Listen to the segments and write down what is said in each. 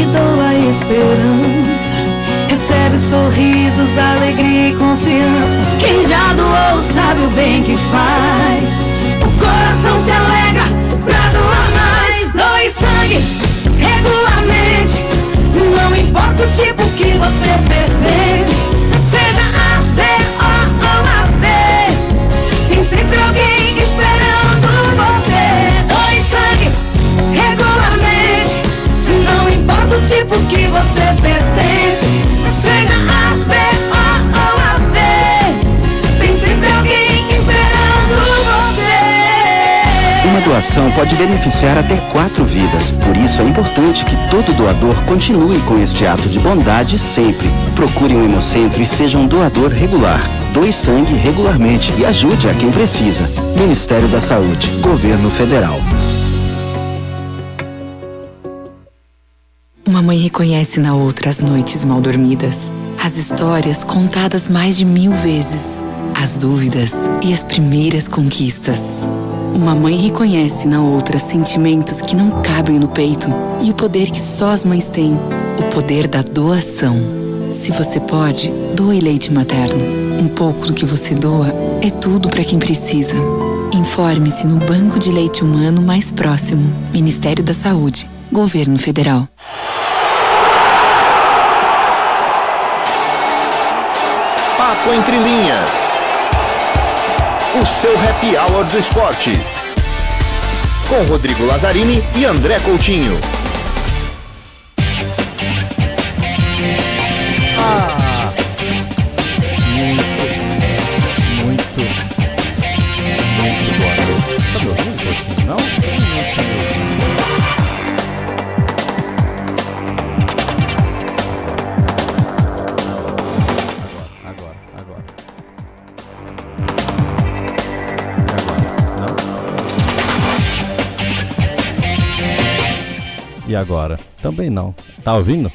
sangue doa esperança. Recebe sorrisos, alegria e confiança. Quem já doou sabe o bem que faz. O coração se alegra pra doar mais. Doe sangue regularmente. Não importa o tipo que você pertence. Doação pode beneficiar até quatro vidas. Por isso é importante que todo doador continue com este ato de bondade sempre. Procure um hemocentro e seja um doador regular. Doe sangue regularmente e ajude a quem precisa. Ministério da Saúde, Governo Federal. Uma mãe reconhece na outra as noites mal dormidas, as histórias contadas mais de mil vezes, as dúvidas e as primeiras conquistas. Uma mãe reconhece na outra sentimentos que não cabem no peito e o poder que só as mães têm o poder da doação. Se você pode, doe leite materno. Um pouco do que você doa é tudo para quem precisa. Informe-se no banco de leite humano mais próximo. Ministério da Saúde. Governo Federal. Papo Entre Linhas. O seu happy hour do esporte. Com Rodrigo Lazzarini e André Coutinho. Ah, muito, muito, muito boa noite. Tá me ouvindo um não? Não E agora? Também não. Tá ouvindo?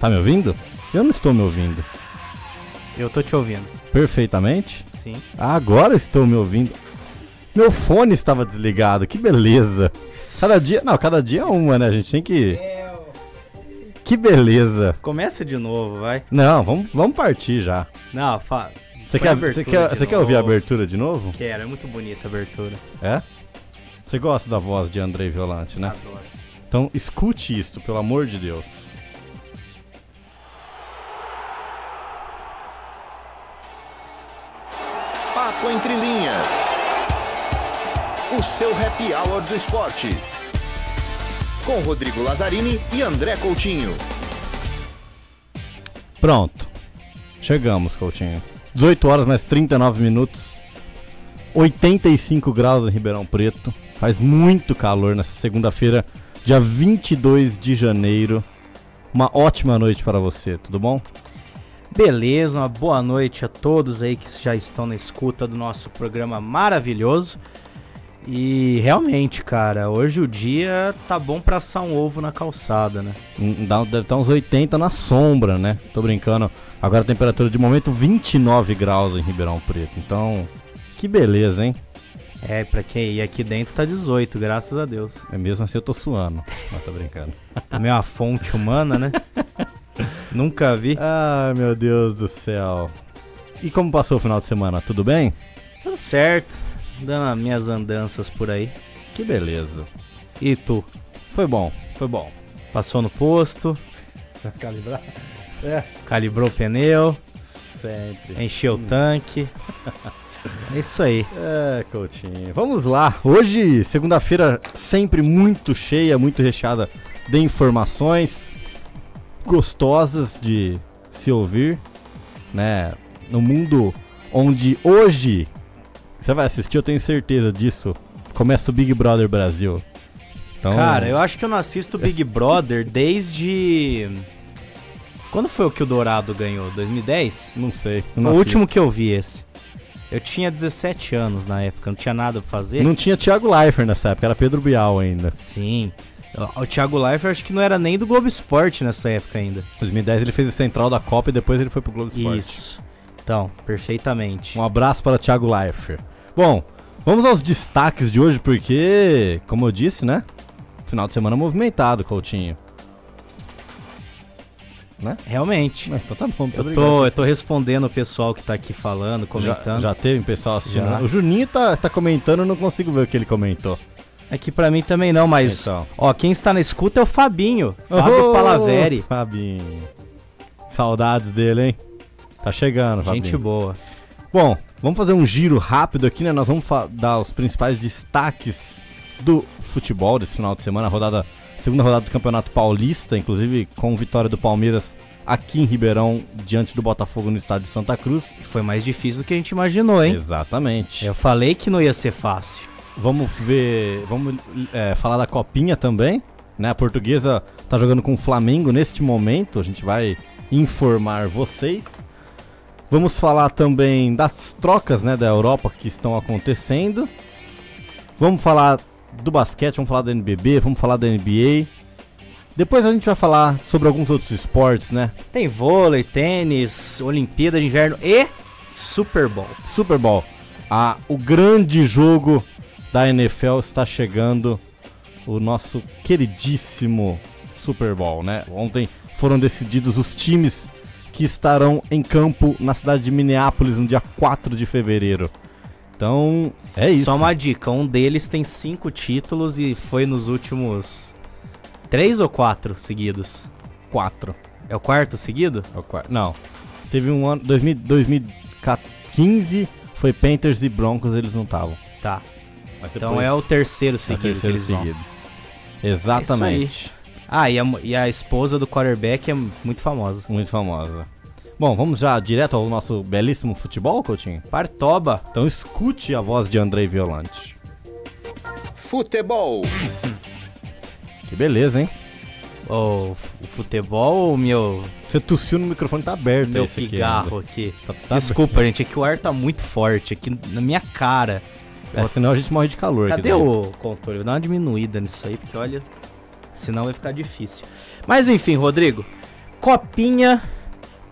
Tá me ouvindo? Eu não estou me ouvindo. Eu tô te ouvindo. Perfeitamente? Sim. Agora estou me ouvindo. Meu fone estava desligado, que beleza. Cada dia. Não, cada dia é uma, né? A gente tem que. Que beleza. Começa de novo, vai. Não, vamos, vamos partir já. Não, fa... Você quer, você quer, você quer ouvir a abertura de novo? Quero, é muito bonita a abertura. É? Você gosta da voz de Andrei Violante, né? Adoro. Então escute isto, pelo amor de Deus. Papo Entre Linhas. O seu happy hour do esporte. Com Rodrigo Lazzarini e André Coutinho. Pronto. Chegamos, Coutinho. 18 horas mais 39 minutos. 85 graus em Ribeirão Preto. Faz muito calor nessa segunda-feira, dia 22 de janeiro. Uma ótima noite para você, tudo bom? Beleza, uma boa noite a todos aí que já estão na escuta do nosso programa maravilhoso. E realmente, cara, hoje o dia tá bom pra assar um ovo na calçada, né? Hum, Deve estar uns 80 na sombra, né? Tô brincando. Agora a temperatura de momento 29 graus em Ribeirão Preto. Então, que beleza, hein? É, pra quem ir aqui dentro tá 18, graças a Deus. É mesmo assim eu tô suando. Mas tô brincando. Também é uma fonte humana, né? Nunca vi. Ai, meu Deus do céu. E como passou o final de semana? Tudo bem? Tudo certo, dando as minhas andanças por aí. Que beleza. E tu? Foi bom, foi bom. Passou no posto, Calibrar? calibrou o pneu, Sempre. encheu o tanque. É isso aí. É, Coutinho. Vamos lá. Hoje, segunda-feira, sempre muito cheia, muito recheada de informações gostosas de se ouvir, né? No mundo onde hoje você vai assistir, eu tenho certeza disso. Começa o Big Brother Brasil. Então, Cara, eu acho que eu não assisto Big Brother desde. Quando foi o que o Dourado ganhou? 2010? não sei. não o último assisto. que eu vi esse. Eu tinha 17 anos na época, não tinha nada pra fazer. Não tinha Thiago Leifert nessa época, era Pedro Bial ainda. Sim. O Thiago Leifert acho que não era nem do Globo Esporte nessa época ainda. Em 2010 ele fez o Central da Copa e depois ele foi pro Globo Esporte. Isso. Então, perfeitamente. Um abraço para Thiago Leifert. Bom, vamos aos destaques de hoje, porque, como eu disse, né? Final de semana movimentado, Coutinho. Né? Realmente. Então tá bom, Eu obrigado. tô, eu tô respondendo o pessoal que tá aqui falando, já, comentando. já teve um pessoal assistindo. Já. O Juninho tá, tá comentando, eu não consigo ver o que ele comentou. Aqui pra mim também não, mas. Então. Ó, quem está na escuta é o Fabinho. Fábio Ô, Palaveri. Fabinho. Saudades dele, hein? Tá chegando, Fabinho. Gente boa. Bom, vamos fazer um giro rápido aqui, né? Nós vamos dar os principais destaques do futebol desse final de semana, a rodada, segunda rodada do Campeonato Paulista, inclusive com vitória do Palmeiras aqui em Ribeirão, diante do Botafogo no estádio de Santa Cruz. Foi mais difícil do que a gente imaginou, hein? Exatamente. Eu falei que não ia ser fácil. Vamos ver, vamos é, falar da Copinha também, né? A portuguesa tá jogando com o Flamengo neste momento, a gente vai informar vocês. Vamos falar também das trocas, né, da Europa que estão acontecendo. Vamos falar do basquete, vamos falar da NBB, vamos falar da NBA. Depois a gente vai falar sobre alguns outros esportes, né? Tem vôlei, tênis, Olimpíada de Inverno e Super Bowl. Super Bowl. Ah, o grande jogo da NFL está chegando. O nosso queridíssimo Super Bowl, né? Ontem foram decididos os times que estarão em campo na cidade de Minneapolis no dia 4 de fevereiro. Então, é isso. Só uma dica, um deles tem cinco títulos e foi nos últimos três ou quatro seguidos. 4. É o quarto seguido? É o quarto. Não. Teve um ano. 2000, 2015 foi Panthers e Broncos, eles não estavam. Tá. Então é o terceiro é o seguido. terceiro eles vão. seguido. Exatamente. Ah, e a, e a esposa do quarterback é muito famosa. Muito famosa. Bom, vamos já direto ao nosso belíssimo futebol, Coutinho? Partoba. Então escute a voz de Andrei Violante. Futebol. Que beleza, hein? O, o futebol meu, Você tossiu no microfone, tá aberto meu esse aqui pigarro ainda. aqui? Tá- tá Desculpa, gente, é que o ar tá muito forte aqui na minha cara. É, senão a gente morre de calor Cadê aqui o controle? Vou dar uma diminuída nisso aí, porque olha, senão vai ficar difícil. Mas enfim, Rodrigo, Copinha,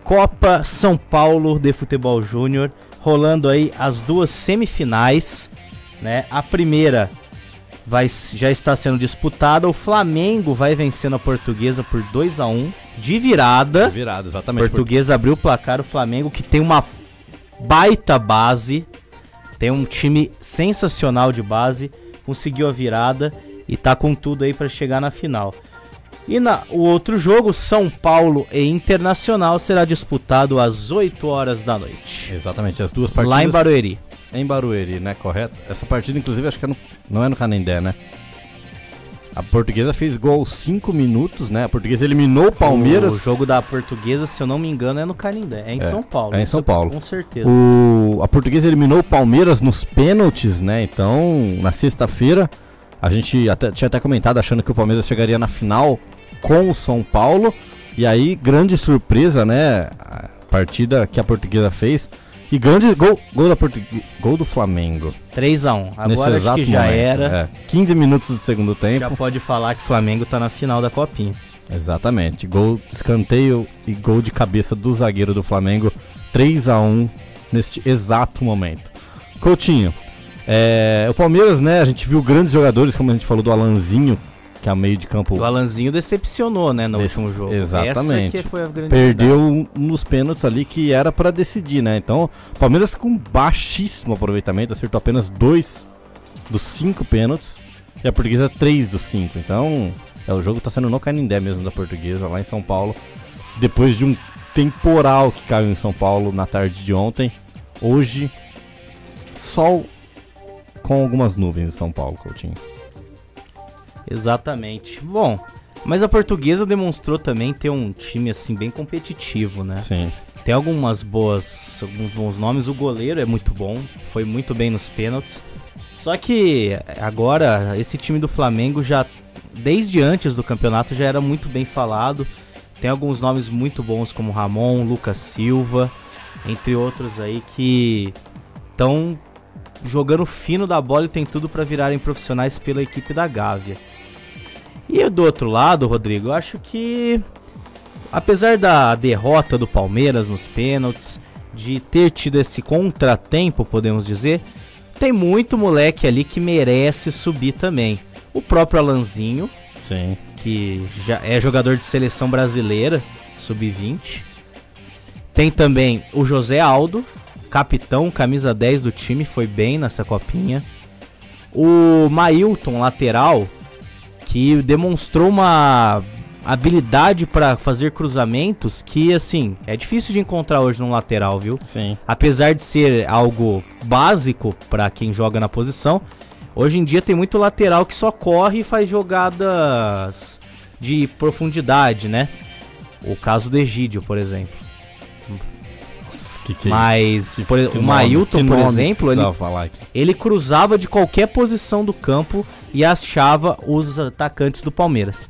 Copa São Paulo de Futebol Júnior, rolando aí as duas semifinais, né? A primeira vai já está sendo disputada, o Flamengo vai vencendo a Portuguesa por 2 a 1 de virada. Virado, exatamente. Portuguesa abriu o placar, o Flamengo que tem uma baita base, tem um time sensacional de base, conseguiu a virada e tá com tudo aí pra chegar na final. E na, o outro jogo, São Paulo e Internacional, será disputado às 8 horas da noite. Exatamente, as duas partidas. Lá em Barueri. Em Barueri, né? Correto? Essa partida, inclusive, acho que é no- não é no Canindé, né? A portuguesa fez gol aos 5 minutos, né? A portuguesa eliminou o Palmeiras. O jogo da Portuguesa, se eu não me engano, é no Canindé. É em É, São Paulo. é em São Paulo. Com certeza. O, a portuguesa eliminou o Palmeiras nos pênaltis, né? Então, na sexta-feira, a gente até, tinha até comentado achando que o Palmeiras chegaria na final com o São Paulo. E aí, grande surpresa, né? A partida que a portuguesa fez. E grande gol, gol, da Portugue- gol do Flamengo. 3x1. nesse Agora acho exato que já momento, era. é. 15 minutos do segundo tempo. Já pode falar que o Flamengo tá na final da Copinha. Exatamente. Gol de escanteio e gol de cabeça do zagueiro do Flamengo. 3 a 1 neste exato momento. Coutinho, é, o Palmeiras, né? A gente viu grandes jogadores, como a gente falou do Alanzinho, que é a meio de campo O Alanzinho decepcionou, né, no Desse- último jogo. exatamente. Perdeu um- nos pênaltis ali que era pra decidir, né? Então, o Palmeiras com baixíssimo aproveitamento, acertou apenas dois dos cinco pênaltis e a portuguesa três dos cinco. Então, é, o jogo tá sendo no Canindé mesmo da portuguesa, lá em São Paulo. Depois de um temporal que caiu em São Paulo na tarde de ontem, hoje, sol com algumas nuvens em São Paulo, Coutinho. Exatamente. Bom, mas a portuguesa demonstrou também ter um time assim bem competitivo, né? Sim. Tem algumas boas, alguns bons nomes. O goleiro é muito bom, foi muito bem nos pênaltis. Só que agora esse time do Flamengo já desde antes do campeonato já era muito bem falado. Tem alguns nomes muito bons como Ramon, Lucas Silva, entre outros aí que estão jogando fino da bola e tem tudo para virarem profissionais pela equipe da Gávea. E do outro lado, Rodrigo, eu acho que apesar da derrota do Palmeiras nos pênaltis, de ter tido esse contratempo, podemos dizer, tem muito moleque ali que merece subir também. O próprio Alanzinho, Sim. que já é jogador de seleção brasileira, sub-20. Tem também o José Aldo, capitão, camisa 10 do time, foi bem nessa copinha. O Mailton, lateral, que demonstrou uma habilidade para fazer cruzamentos que, assim, é difícil de encontrar hoje no lateral, viu? Sim. Apesar de ser algo básico para quem joga na posição, hoje em dia tem muito lateral que só corre e faz jogadas de profundidade, né? O caso do Egídio, por exemplo. Que que é Mas por, o Mailton, por exemplo, ele, ele cruzava de qualquer posição do campo e achava os atacantes do Palmeiras.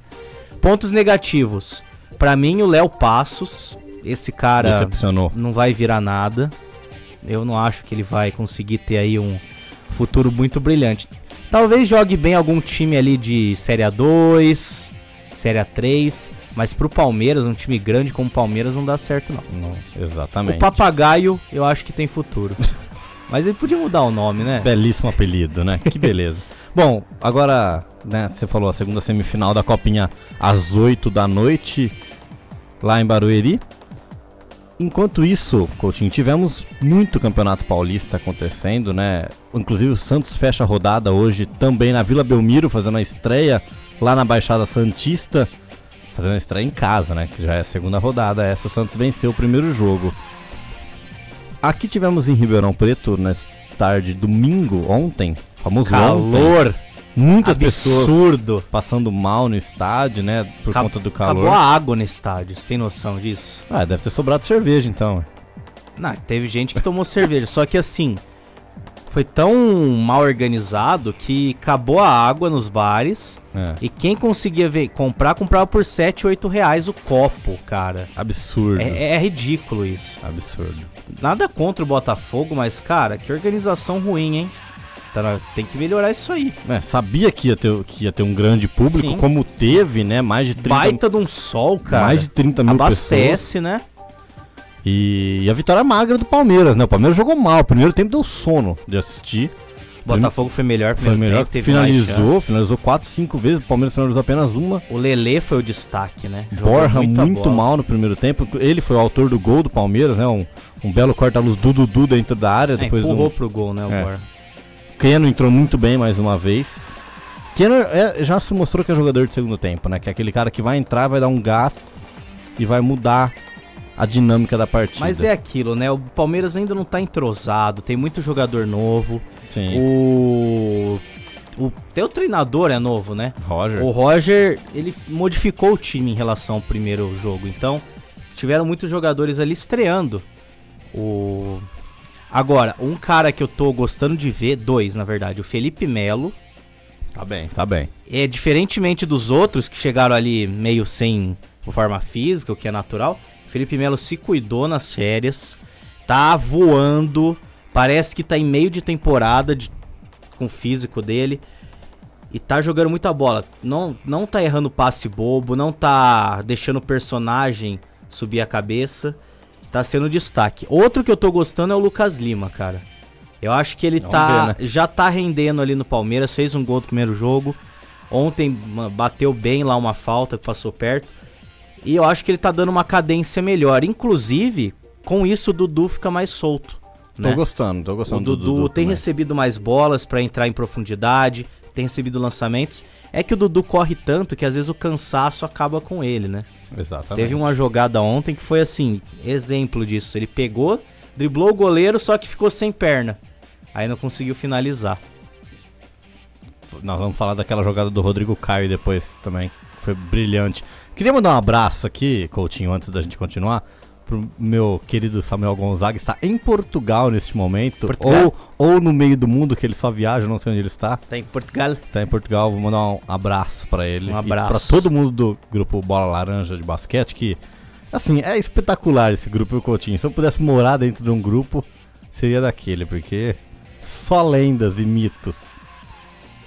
Pontos negativos. Pra mim, o Léo Passos, esse cara não vai virar nada. Eu não acho que ele vai conseguir ter aí um futuro muito brilhante. Talvez jogue bem algum time ali de Série A2, Série A3, mas pro Palmeiras, um time grande como o Palmeiras não dá certo não. Não, exatamente. O Papagaio, eu acho que tem futuro. mas ele podia mudar o nome, né? Belíssimo apelido, né? Que beleza. Bom, agora, né, você falou a segunda semifinal da Copinha às 8 da noite, lá em Barueri. Enquanto isso, Coutinho, tivemos muito Campeonato Paulista acontecendo, né? Inclusive o Santos fecha a rodada hoje também na Vila Belmiro, fazendo a estreia lá na Baixada Santista, fazendo a estreia em casa, né? Que já é a segunda rodada essa. O Santos venceu o primeiro jogo. Aqui tivemos em Ribeirão Preto, nessa tarde, domingo, ontem, famoso ontem, Calor, muitas pessoas absurdo. passando mal no estádio, né? Por Acab- conta do Acabou calor. a água no estádio, você tem noção disso? Ah, deve ter sobrado cerveja então. Não, teve gente que tomou cerveja, só que assim, foi tão mal organizado que acabou a água nos bares É. e quem conseguia ver, comprar, comprava por 7, 8 reais o copo, cara. Absurdo. É, é ridículo isso. Absurdo. Nada contra o Botafogo, mas, cara, que organização ruim, hein? Tá, Tem que melhorar isso aí. É, sabia que ia, ter, que ia ter um grande público, Sim. como teve, né? Mais de 30, Baita de um sol, cara. mais de 30 mil pessoas. Abastece, né? E, e a vitória magra do Palmeiras, né? O Palmeiras jogou mal. O primeiro tempo deu sono de assistir. Botafogo foi melhor Foi primeiro melhor. tempo, finalizou, finalizou 4, 5 vezes. O Palmeiras finalizou apenas uma. O Lelê foi o destaque, né? Jogou Borra muito bola. mal no primeiro tempo. Ele foi o autor do gol do Palmeiras, né? Um, um belo corta-luz do Dudu dentro da área. É, depois empurrou pro gol, né, o É. Borra. Keno entrou muito bem mais uma vez. Keno é- já se mostrou que é jogador de segundo tempo, né? Que é aquele cara que vai entrar, vai dar um gás e vai mudar a dinâmica da partida. Mas é aquilo, né? O Palmeiras ainda não tá entrosado, tem muito jogador novo. Sim. O. O teu treinador é novo, né? Roger. O Roger, ele modificou o time em relação ao primeiro jogo. Então, tiveram muitos jogadores ali estreando. O. Agora, um cara que eu tô gostando de ver, dois na verdade, o Felipe Melo. Tá bem, tá bem. É diferentemente dos outros que chegaram ali meio sem forma física, o que é natural. Felipe Melo se cuidou nas férias, tá voando, parece que tá em meio de temporada de- com o físico dele e tá jogando muita bola. Não, não tá errando passe bobo, não tá deixando o personagem subir a cabeça. Tá sendo destaque. Outro que eu tô gostando é o Lucas Lima, cara. Eu acho que ele Vamos tá ver, já tá rendendo ali no Palmeiras, fez um gol no primeiro jogo. Ontem bateu bem lá uma falta que passou perto. E eu acho que ele tá dando uma cadência melhor. Inclusive, com isso o Dudu fica mais solto. Tô né? gostando, tô O gostando Dudu, do Dudu. tem também. recebido mais bolas pra entrar em profundidade, tem recebido lançamentos. É que o Dudu corre tanto que às vezes o cansaço acaba com ele, né? Exatamente. Teve uma jogada ontem que foi assim, exemplo disso. Ele pegou, driblou o goleiro, só que ficou sem perna. Aí não conseguiu finalizar. Nós vamos falar daquela jogada do Rodrigo Caio depois também. Foi brilhante. Queria mandar um abraço aqui, Coutinho, antes da gente continuar, pro meu querido Samuel Gonzaga. Está em Portugal neste momento. Portugal? Ou, ou no meio do mundo, que ele só viaja, não sei onde ele está. Tá em Portugal. Está em Portugal, vou mandar um abraço para ele. Um abraço. pra todo mundo do grupo Bola Laranja de basquete, que, assim, é espetacular esse grupo, Coutinho? Se eu pudesse morar dentro de um grupo, seria daquele, porque só lendas e mitos.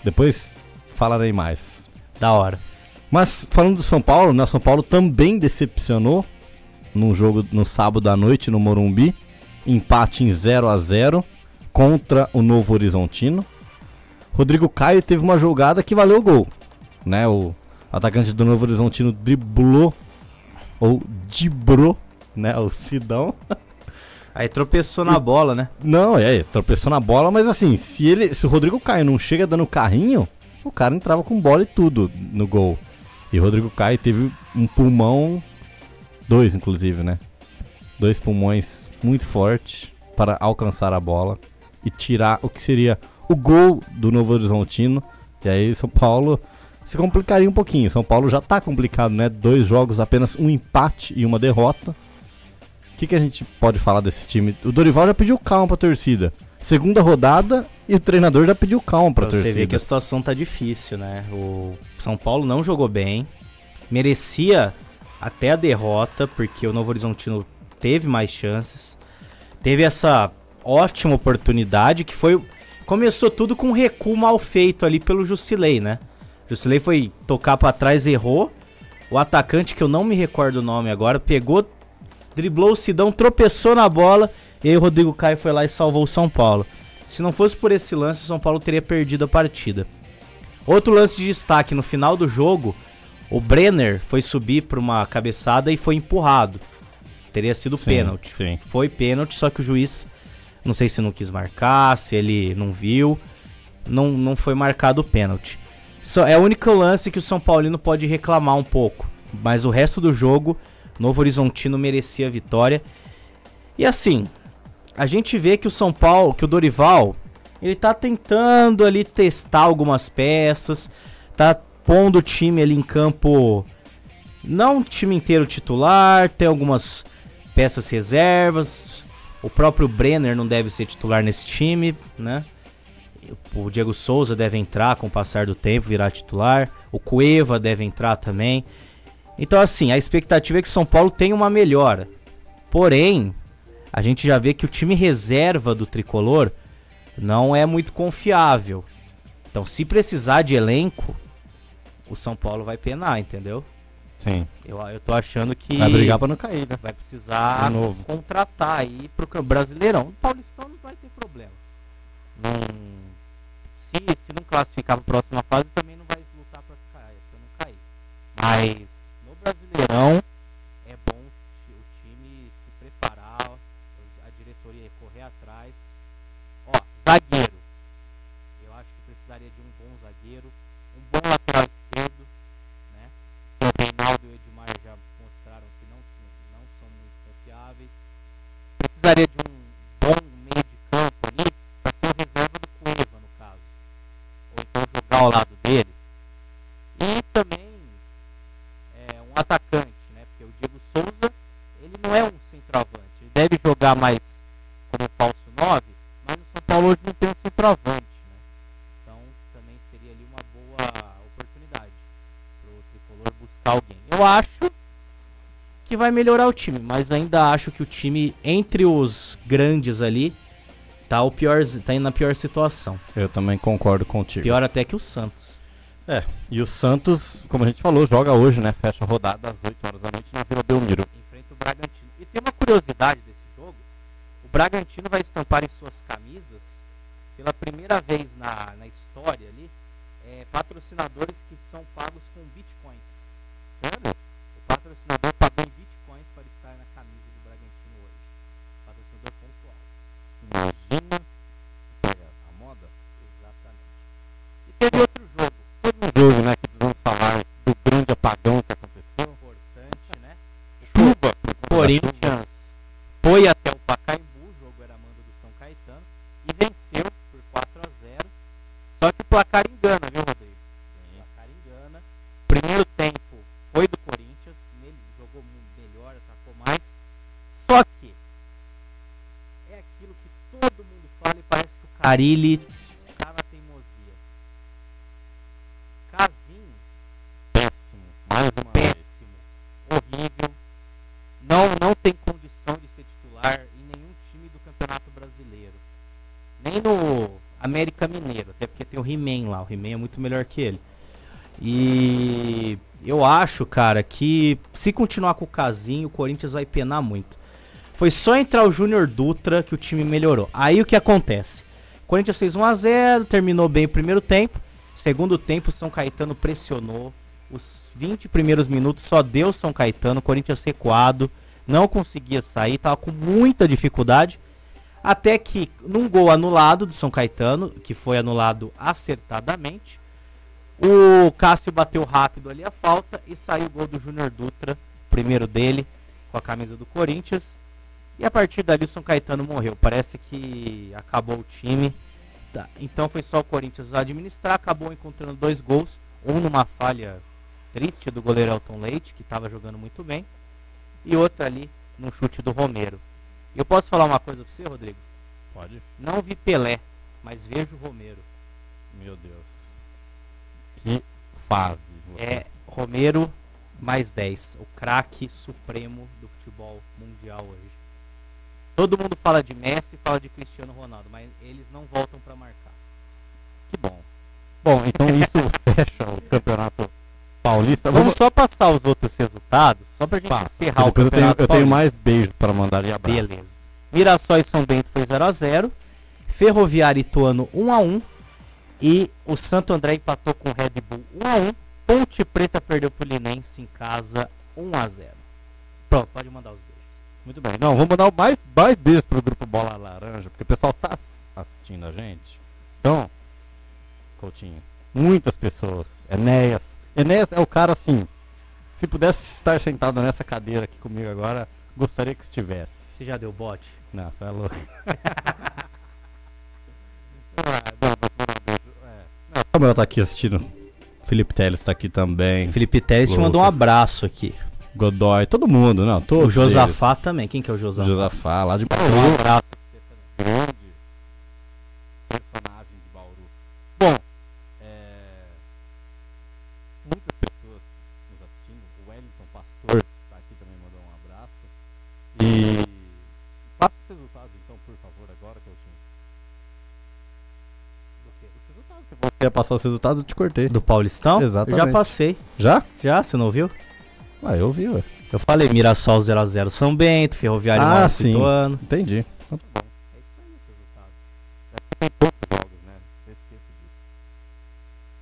Depois falarei mais. Da hora. Mas falando do São Paulo, né? São Paulo também decepcionou num jogo no sábado à noite no Morumbi. Empate em 0 a 0 contra o Novo Horizontino. Rodrigo Caio teve uma jogada que valeu o gol. Né? O atacante do Novo Horizontino driblou ou dibrou, né? O Sidão. Aí tropeçou na bola, né? Não, é, tropeçou na bola, mas assim, se ele, se o Rodrigo Caio não chega dando carrinho, o cara entrava com bola e tudo no gol. E Rodrigo Caio teve um pulmão, dois inclusive, né? Dois pulmões muito fortes para alcançar a bola e tirar o que seria o gol do Novo Horizontino. E aí São Paulo se complicaria um pouquinho. São Paulo já tá complicado, né? Dois jogos, apenas um empate e uma derrota. O que, que a gente pode falar desse time? O Dorival já pediu calma pra torcida. Segunda rodada e o treinador já pediu calma pra, Pra torcida. você ver que a situação tá difícil, né? O São Paulo não jogou bem. Merecia até a derrota, porque o Novo Horizontino teve mais chances. Teve essa ótima oportunidade que foi. Começou tudo com um recuo mal feito ali pelo Jusilei, né? Jusilei foi tocar pra trás, errou. O atacante, que eu não me recordo o nome agora, pegou, driblou o Sidão, tropeçou na bola. E aí o Rodrigo Caio foi lá e salvou o São Paulo. Se não fosse por esse lance, o São Paulo teria perdido a partida. Outro lance de destaque no final do jogo, o Brenner foi subir para uma cabeçada e foi empurrado. Teria sido Sim, pênalti. sim. Foi pênalti, só que o juiz, não sei se não quis marcar, se ele não viu, não, não foi marcado o pênalti. Só, é o único lance que o São Paulino pode reclamar um pouco. Mas o resto do jogo, Novo Horizontino merecia a vitória. E assim, a gente vê que o São Paulo, que o Dorival, ele tá tentando ali testar algumas peças, tá pondo o time ali em campo, não o time inteiro titular, tem algumas peças reservas. O próprio Brenner não deve ser titular nesse time, né? O Diego Souza deve entrar com o passar do tempo, virar titular. O Cueva deve entrar também. Então, assim, a expectativa é que o São Paulo tenha uma melhora. Porém, a gente já vê que o time reserva do tricolor não é muito confiável. Então, se precisar de elenco, o São Paulo vai penar, entendeu? Sim. Eu, eu tô achando que Vai brigar pra não cair, né? vai precisar contratar aí pro Brasileirão. O Paulistão não vai ter problema. Não, se, se não classificar pra próxima fase, também não vai lutar pra cair, pra não cair. Mas no Brasileirão é bom ti- o time se preparar, a diretoria correr atrás. Ó, zagueiro. Eu acho que precisaria de um bom zagueiro, um bom lateral esquerdo, né? O Reinaldo e o Edmar já mostraram que não, não são muito confiáveis. Precisaria de um bom meio de campo ali para ser o reserva do Cueva, no caso. Ou então jogar ao lado dele. E também é, um atacante, né? Porque o Diego Souza, ele não é um centroavante. Ele deve jogar mais como falso 9, mas o São Paulo hoje não tem um centroavante, né? Então também seria ali uma boa oportunidade pro tricolor buscar alguém. Eu acho que vai melhorar o time, mas ainda acho que o time entre os grandes ali tá o pior, tá indo na pior situação. Eu também concordo contigo. Pior até que o Santos. É, e o Santos, como a gente falou, joga hoje, né? Fecha a rodada às 8 horas da noite na Vila Belmiro. Enfrenta o Bragantino. E tem uma curiosidade desse jogo. O Bragantino vai estampar em suas camisas, pela primeira vez na, na história ali, é, patrocinadores que são pagos com bitcoins. Sério? O patrocinador pagou em bitcoins para estar na camisa do Bragantino hoje. Patrocinador pontual. Imagina se pega a moda. Exatamente. E teve outro jogo Teve um jogo, né, que precisamos falar do grande apagão que aconteceu. importante, né? Chuva, por conta da chuva. Corinthians foi até o Pacaembu, o jogo era mando do São Caetano, e venceu por 4 a 0 Só que o placar engana, viu, Rodrigo? O placar engana. Primeiro tempo foi do Corinthians, ele jogou mu- melhor, atacou mais. Só que é aquilo que todo mundo fala e parece que o Carilli tá na teimosia. Casim Péssimo, mais uma péssimo, horrível. Não, não tem condição de ser titular em nenhum time do Campeonato Brasileiro. Nem no América Mineiro, até porque tem o He-Man lá. O He-Man é muito melhor que ele. E eu acho, cara, que se continuar com o Casinho, o Corinthians vai penar muito. Foi só entrar o Júnior Dutra que o time melhorou. Aí o que acontece? Corinthians fez 1 a 0 terminou bem o primeiro tempo. Segundo tempo, São Caetano pressionou, Os 20 primeiros minutos só deu São Caetano, Corinthians recuado, não conseguia sair, tava com muita dificuldade. Até que, num gol anulado do São Caetano, que foi anulado acertadamente, o Cássio bateu rápido ali a falta e saiu o gol do Júnior Dutra, primeiro dele, com a camisa do Corinthians. E a partir dali o São Caetano morreu. Parece que acabou o time. Tá, Então foi só o Corinthians administrar, acabou encontrando dois gols, um numa falha triste do goleiro Elton Leite, que estava jogando muito bem, e outra ali num chute do Romero. Eu posso falar uma coisa pra você, Rodrigo? Pode? Não vi Pelé, mas vejo Romero. Meu Deus. Que fase. É Romero mais 10, o craque supremo do futebol mundial hoje. Todo mundo fala de Messi, fala de Cristiano Ronaldo, mas eles não voltam para marcar. Que bom. Bom, então isso fecha o campeonato paulista. Vamos só passar os outros resultados, só pra gente Passa, encerrar o depois eu tenho, campeonato eu tenho mais beijos para mandar e abraço. Beleza. Mirassol e São Bento foi 0x0. Ferroviário e Ituano 1x1. E o Santo André empatou com o Red Bull 1x1. Ponte Preta perdeu pro Linense em casa 1x0. Pronto, pode mandar os. Muito bem. Não, vamos mandar mais, mais beijos pro grupo Bola Laranja, porque o pessoal tá ass- assistindo a gente. Então, Coutinho, muitas pessoas. Enéas. Enéas é o cara assim. Se pudesse estar sentado nessa cadeira aqui comigo agora, gostaria que estivesse. Você já deu bote? Não, você é louco. Samuel tá aqui assistindo. Felipe Teles tá aqui também. Felipe Teles te mandou um abraço aqui. Godoy, todo mundo, não, todos o Josafá eles. também. Quem que é o Josafá? Josafá, lá de Um Bauru. personagem de Bauru. Bom, é, muitas pessoas nos assistindo. O Wellington Pastor tá aqui também, mandou um abraço. E passa os resultados então, por favor, agora que eu tinha. Os resultados. Você ia passar os resultados, eu te cortei. Do Paulistão? Exatamente. Eu já passei. Já? Já, você não ouviu? Ah, eu vi, ué. Eu falei Mirassol 0x0 São Bento, Ferroviário Ah, 9 sim. Ituano. Entendi. Então tá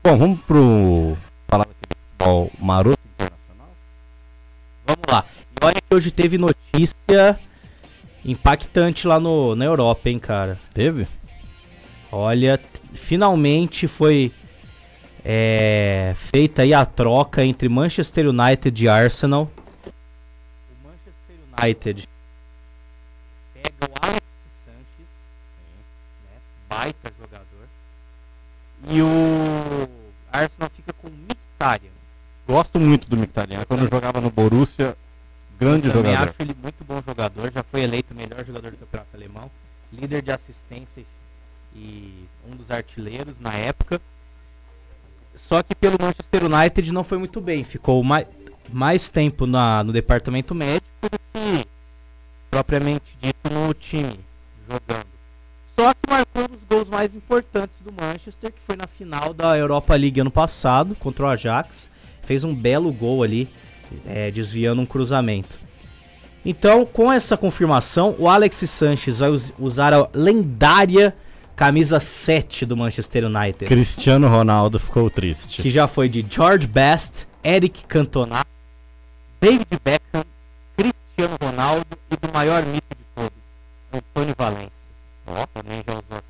bom. Vamos pro. falar daquele futebol maroto internacional? Vamos lá. E olha que hoje teve notícia impactante lá no, na Europa, hein, cara. Teve? Olha, finalmente foi é, feita aí a troca entre Manchester United e Arsenal. O Manchester United pega o Alex Sanches, né, baita jogador, e o Arsenal fica com o Mkhitaryan. Gosto muito do Mkhitaryan. Quando jogava no Borussia, grande também jogador. acho ele muito bom jogador, já foi eleito o melhor jogador do campeonato alemão, líder de assistência e um dos artilheiros na época. Só que pelo Manchester United não foi muito bem, ficou mais, mais tempo na, no departamento médico do que propriamente dito no time jogando. Só que marcou um dos gols mais importantes do Manchester, que foi na final da Europa League ano passado contra o Ajax. Fez um belo gol ali, é, desviando um cruzamento. Então, com essa confirmação, o Alex Sanches vai us- usar a lendária camisa 7 do Manchester United, Cristiano Ronaldo ficou triste. que já foi de George Best, Eric Cantona, David Beckham, Cristiano Ronaldo e do maior mito de todos, Antônio Valência. Ó, também já usou a 7.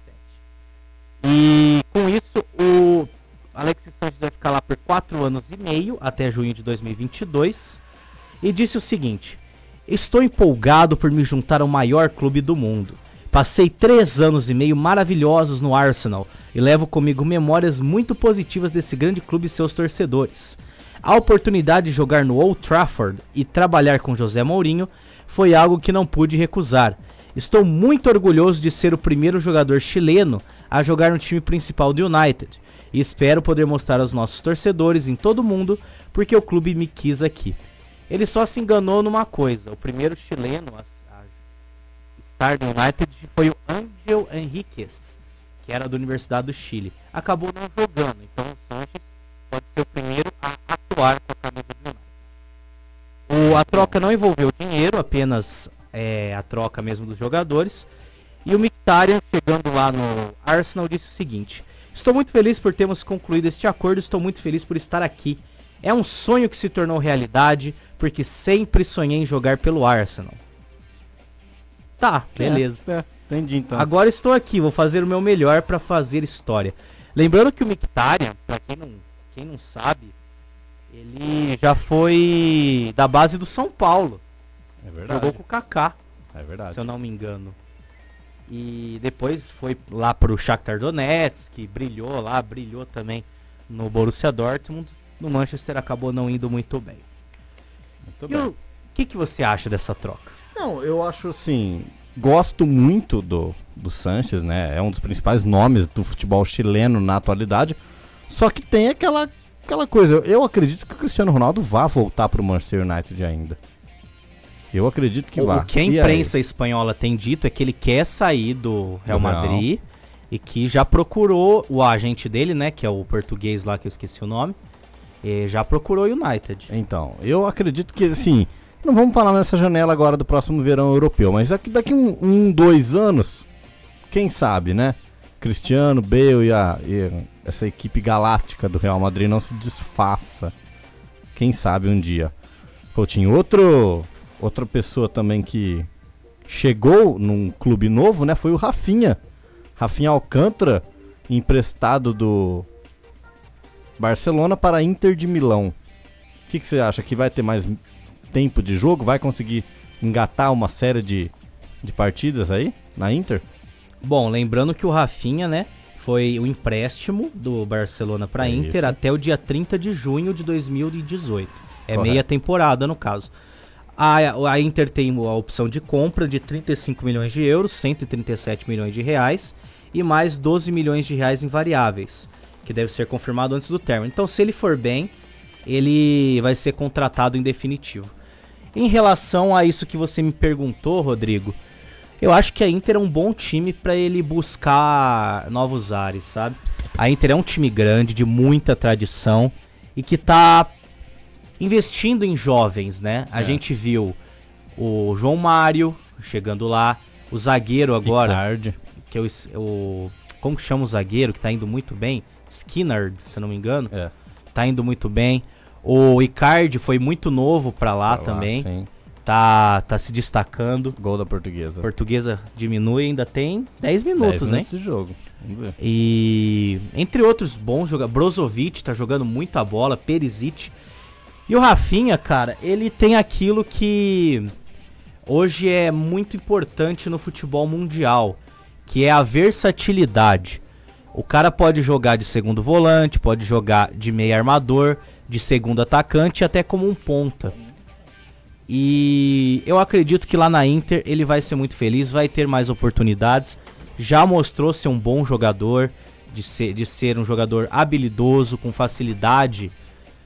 E com isso, o Alex Sanches vai ficar lá por 4 anos e meio, até junho de 2022, e disse o seguinte: Estou empolgado por me juntar ao maior clube do mundo. Passei três anos e meio maravilhosos no Arsenal e levo comigo memórias muito positivas desse grande clube e seus torcedores. A oportunidade de jogar no Old Trafford e trabalhar com José Mourinho foi algo que não pude recusar. Estou muito orgulhoso de ser o primeiro jogador chileno a jogar no time principal do United e espero poder mostrar aos nossos torcedores em todo o mundo porque o clube me quis aqui. Ele só se enganou numa coisa: o primeiro chileno a, a estar no United foi o Angel Henriquez, que era da Universidade do Chile. Acabou não jogando, então o Sanches pode ser o primeiro a atuar com a camisa do United. O, a troca não envolveu dinheiro, apenas é, a troca mesmo dos jogadores. E o Mkhitaryan, chegando lá no Arsenal, disse o seguinte: Estou muito feliz por termos concluído este acordo, estou muito feliz por estar aqui. É um sonho que se tornou realidade porque sempre sonhei em jogar pelo Arsenal. Tá, beleza. É, é, entendi então. Agora estou aqui, vou fazer o meu melhor para fazer história. Lembrando que o Mkhitaryan, para quem não, quem não sabe, ele já foi da base do São Paulo. É verdade. Jogou com o Kaká, É verdade. se eu não me engano. E depois foi lá pro Shakhtar Donetsk, que brilhou lá, brilhou também no Borussia Dortmund. No Manchester acabou não indo muito bem. Muito E o que, que você acha dessa troca? Não, eu acho assim. Gosto muito do, do Sanches, né? É um dos principais nomes do futebol chileno na atualidade. Só que tem aquela, aquela coisa. Eu acredito que o Cristiano Ronaldo vá voltar pro Manchester United ainda. Eu acredito que o, vá. o que a imprensa espanhola tem dito é que ele quer sair do Real. Madrid e que já procurou o agente dele, né? Que é o português lá que eu esqueci o nome. e já procurou o United. Então, eu acredito que, assim, não vamos falar nessa janela agora do próximo verão europeu, mas daqui, daqui um, um, dois anos, quem sabe, né? Cristiano, Bale e, a, e essa equipe galáctica do Real Madrid não se desfaça. Quem sabe um dia. Coutinho, outro, outra pessoa também que chegou num clube novo, né? Foi o Rafinha. Rafinha Alcântara, emprestado do Barcelona para Inter de Milão. O que, que você acha? Que vai ter mais tempo de jogo? Vai conseguir engatar uma série de, de partidas aí na Inter? Bom, lembrando que o Rafinha, né? Foi o empréstimo do Barcelona para É Inter isso. até o dia 30 de junho de 2018. É Correto. meia temporada no caso. A, a Inter tem a opção de compra de 35 milhões de euros, 137 milhões de reais e mais 12 milhões de reais em variáveis, que deve ser confirmado antes do término. Então, se ele for bem, ele vai ser contratado em definitivo. Em relação a isso que você me perguntou, Rodrigo, eu acho que a Inter é um bom time para ele buscar novos ares, sabe? A Inter é um time grande, de muita tradição e que tá investindo em jovens, né? A É. gente viu o João Mário chegando lá, o zagueiro agora, Icardi. que é o, o como que chama o zagueiro que tá indo muito bem? Skinner, se não me engano, É. tá indo muito bem. O Icardi foi muito novo pra lá também, tá tá se destacando. Gol da portuguesa. Portuguesa diminui, ainda tem 10 Dez minutos, hein? de jogo. Vamos ver. E entre outros bons jogadores, Brozovic tá jogando muita bola, Perisic. E o Rafinha, cara, ele tem aquilo que hoje é muito importante no futebol mundial, que é a versatilidade. O cara pode jogar de segundo volante, pode jogar de meio armador, de segundo atacante, até como um ponta. E eu acredito que lá na Inter ele vai ser muito feliz, vai ter mais oportunidades. Já mostrou ser um bom jogador, de ser, de ser um jogador habilidoso, com facilidade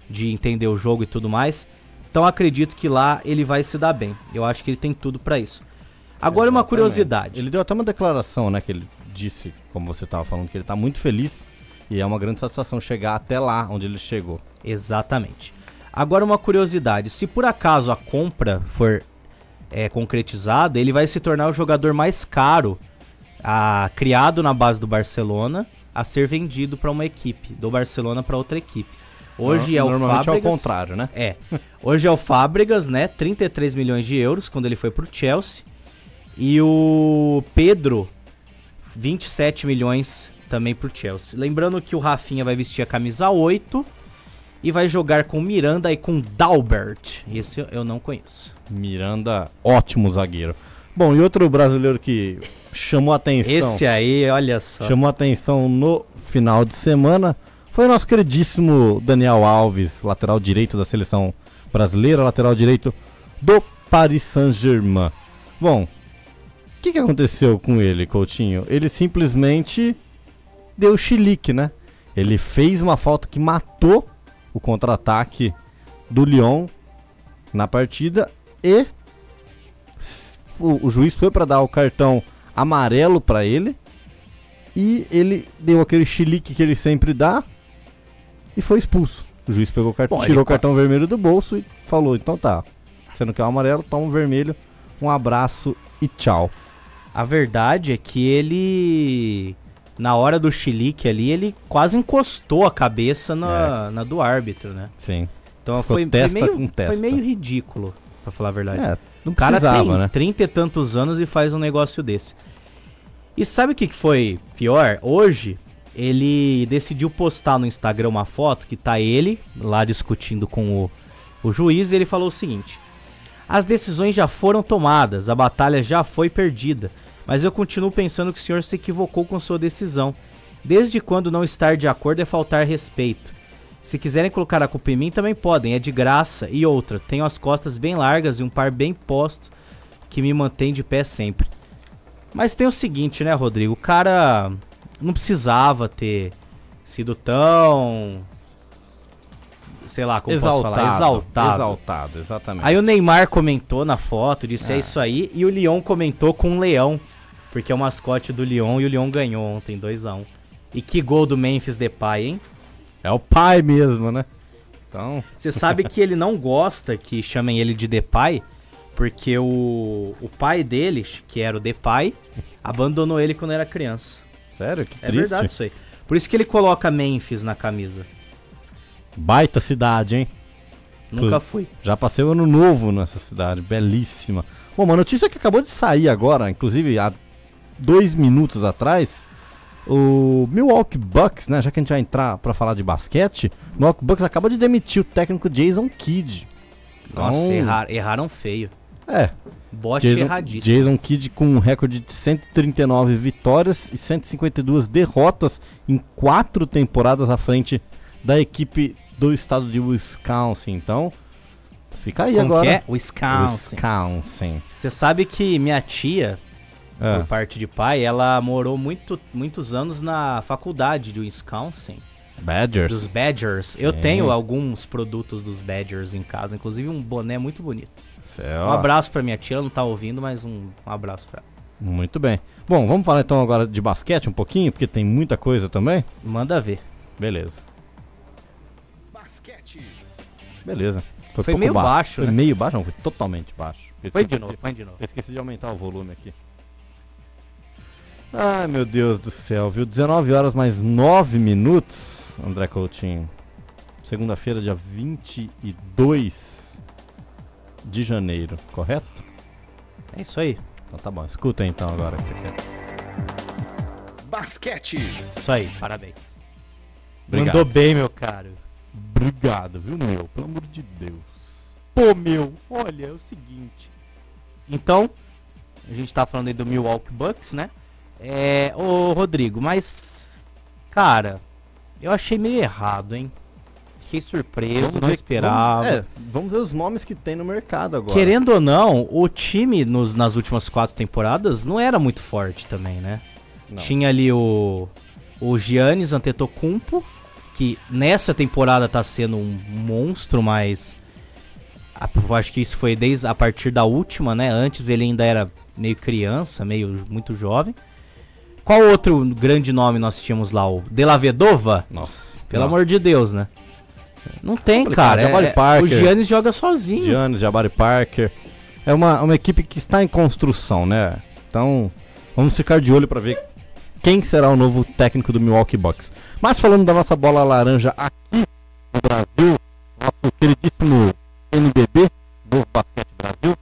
de entender o jogo e tudo mais. Então acredito que lá ele vai se dar bem. Eu acho que ele tem tudo pra isso. Agora uma Exatamente. curiosidade. Ele deu até uma declaração, né? Que ele disse, como você tava falando, que ele tá muito feliz. E é uma grande satisfação chegar até lá onde ele chegou. Exatamente. Agora uma curiosidade, se por acaso a compra for é, concretizada, ele vai se tornar o jogador mais caro a, criado na base do Barcelona a ser vendido para uma equipe, do Barcelona para outra equipe. Hoje é o Normalmente é o Fábregas. contrário, né? É. Hoje é o Fábregas, né? 33 milhões de euros quando ele foi pro Chelsea. E o Pedro, 27 milhões também pro Chelsea. Lembrando que o Rafinha vai vestir a camisa 8 e vai jogar com Miranda e com Dalbert. Esse eu não conheço. Miranda, ótimo zagueiro. Bom, e outro brasileiro que chamou atenção. Esse aí, olha só. chamou atenção no final de semana foi o nosso queridíssimo Daniel Alves, lateral direito da seleção brasileira, lateral direito do Paris Saint-Germain. Bom, o que, que aconteceu com ele, Coutinho? Ele simplesmente deu chilique, né? Ele fez uma falta que matou o contra-ataque do Lyon na partida e o, o juiz foi para dar o cartão amarelo para ele e ele deu aquele chilique que ele sempre dá e foi expulso. O juiz pegou o cartão, Bom, tirou o cartão vermelho do bolso e falou: então tá, você não quer o amarelo, toma o vermelho, um abraço e tchau. A verdade é que ele, na hora do chilique ali, ele quase encostou a cabeça na, na do árbitro, né? Sim. Então foi, foi meio, com testa. foi meio ridículo, pra falar a verdade. É, não O cara tem né? trinta e tantos anos e faz um negócio desse. E sabe o que que foi pior? Hoje, ele decidiu postar no Instagram uma foto que tá ele lá discutindo com o, o juiz e ele falou o seguinte: As decisões já foram tomadas, a batalha já foi perdida, mas eu continuo pensando que o senhor se equivocou com sua decisão. Desde quando não estar de acordo é faltar respeito. Se quiserem colocar a culpa em mim, também podem, é de graça. E outra, tenho as costas bem largas e um par bem posto que me mantém de pé sempre. Mas tem o seguinte, né, Rodrigo? O cara não precisava ter sido tão. Sei lá, como posso falar? Exaltado. Exaltado, exatamente. Aí o Neymar comentou na foto, disse é. Ah. isso aí, e o Leão comentou com o Leão, porque é o mascote do Leão e o Leão ganhou ontem 2x1. E que gol do Memphis Depay, hein? É o pai mesmo, né? Então, Você sabe que ele não gosta que chamem ele de Depay, porque o, o pai dele, que era o Depay, abandonou ele quando era criança. sério, que É triste. verdade isso aí. Por isso que ele coloca Memphis na camisa. Baita cidade, hein? Nunca fui. Já passei o ano novo nessa cidade, belíssima. Bom, uma notícia que acabou de sair agora, inclusive há dois minutos atrás, o Milwaukee Bucks, né? Já que a gente vai entrar pra falar de basquete, o Milwaukee Bucks acaba de demitir o técnico Jason Kidd. Nossa, Então, errar- erraram feio. É, Bote Jason, erradíssimo. Jason Kidd com um recorde de 139 vitórias e 152 derrotas em quatro temporadas à frente da equipe do estado de Wisconsin. Então, fica aí Como agora. que é? Wisconsin. Wisconsin. Você sabe que minha tia, Ah. por parte de pai, ela morou muito, muitos anos na faculdade de Wisconsin, Badgers. dos Badgers. Eu Sim. tenho alguns produtos dos Badgers em casa, inclusive um boné muito bonito. Cê, Um abraço pra minha tia, ela não tá ouvindo, mas um, um abraço pra ela. Muito bem. Bom, vamos falar então agora de basquete um pouquinho, porque tem muita coisa também. Manda ver. Beleza. Beleza. Foi pouco meio baixo, Foi né? meio baixo? Não, foi totalmente baixo. Esqueci de novo, põe de novo. Esqueci de aumentar o volume aqui. Ai, meu Deus do céu, viu? 19 horas mais 9 minutos, André Coutinho. Segunda-feira, dia 22 de janeiro, correto? É isso aí. Então tá bom, escuta então agora o que você quer. Basquete. Isso aí, parabéns. Obrigado. Mandou bem, meu caro. Obrigado, viu, meu? Pelo amor de Deus. Pô, meu, olha, é o seguinte. Então, a gente tá falando aí do Milwaukee Bucks, né? É, ô Rodrigo, mas cara, eu achei meio errado, hein? Fiquei surpreso, não ver- esperava. Vamos, é, vamos ver os nomes que tem no mercado agora. Querendo ou não, o time nos, nas últimas quatro temporadas não era muito forte também, né? Não. Tinha ali o, o Giannis Antetokounmpo, que nessa temporada tá sendo um monstro, mas acho que isso foi desde a partir da última, né? Antes ele ainda era meio criança, meio muito jovem. Qual outro grande nome nós tínhamos lá? O De La Vedova? Nossa. Pelo não. amor de Deus, né? Não tem, Complicado, cara. Jabari É- Parker. o Giannis joga sozinho. Giannis, Jabari Parker. É uma, uma equipe que está em construção, né? Então, vamos ficar de olho para ver quem será o novo técnico do Milwaukee Bucks. Mas falando da nossa bola laranja aqui no Brasil, nosso queridíssimo NBB, Novo Basquete Brasil,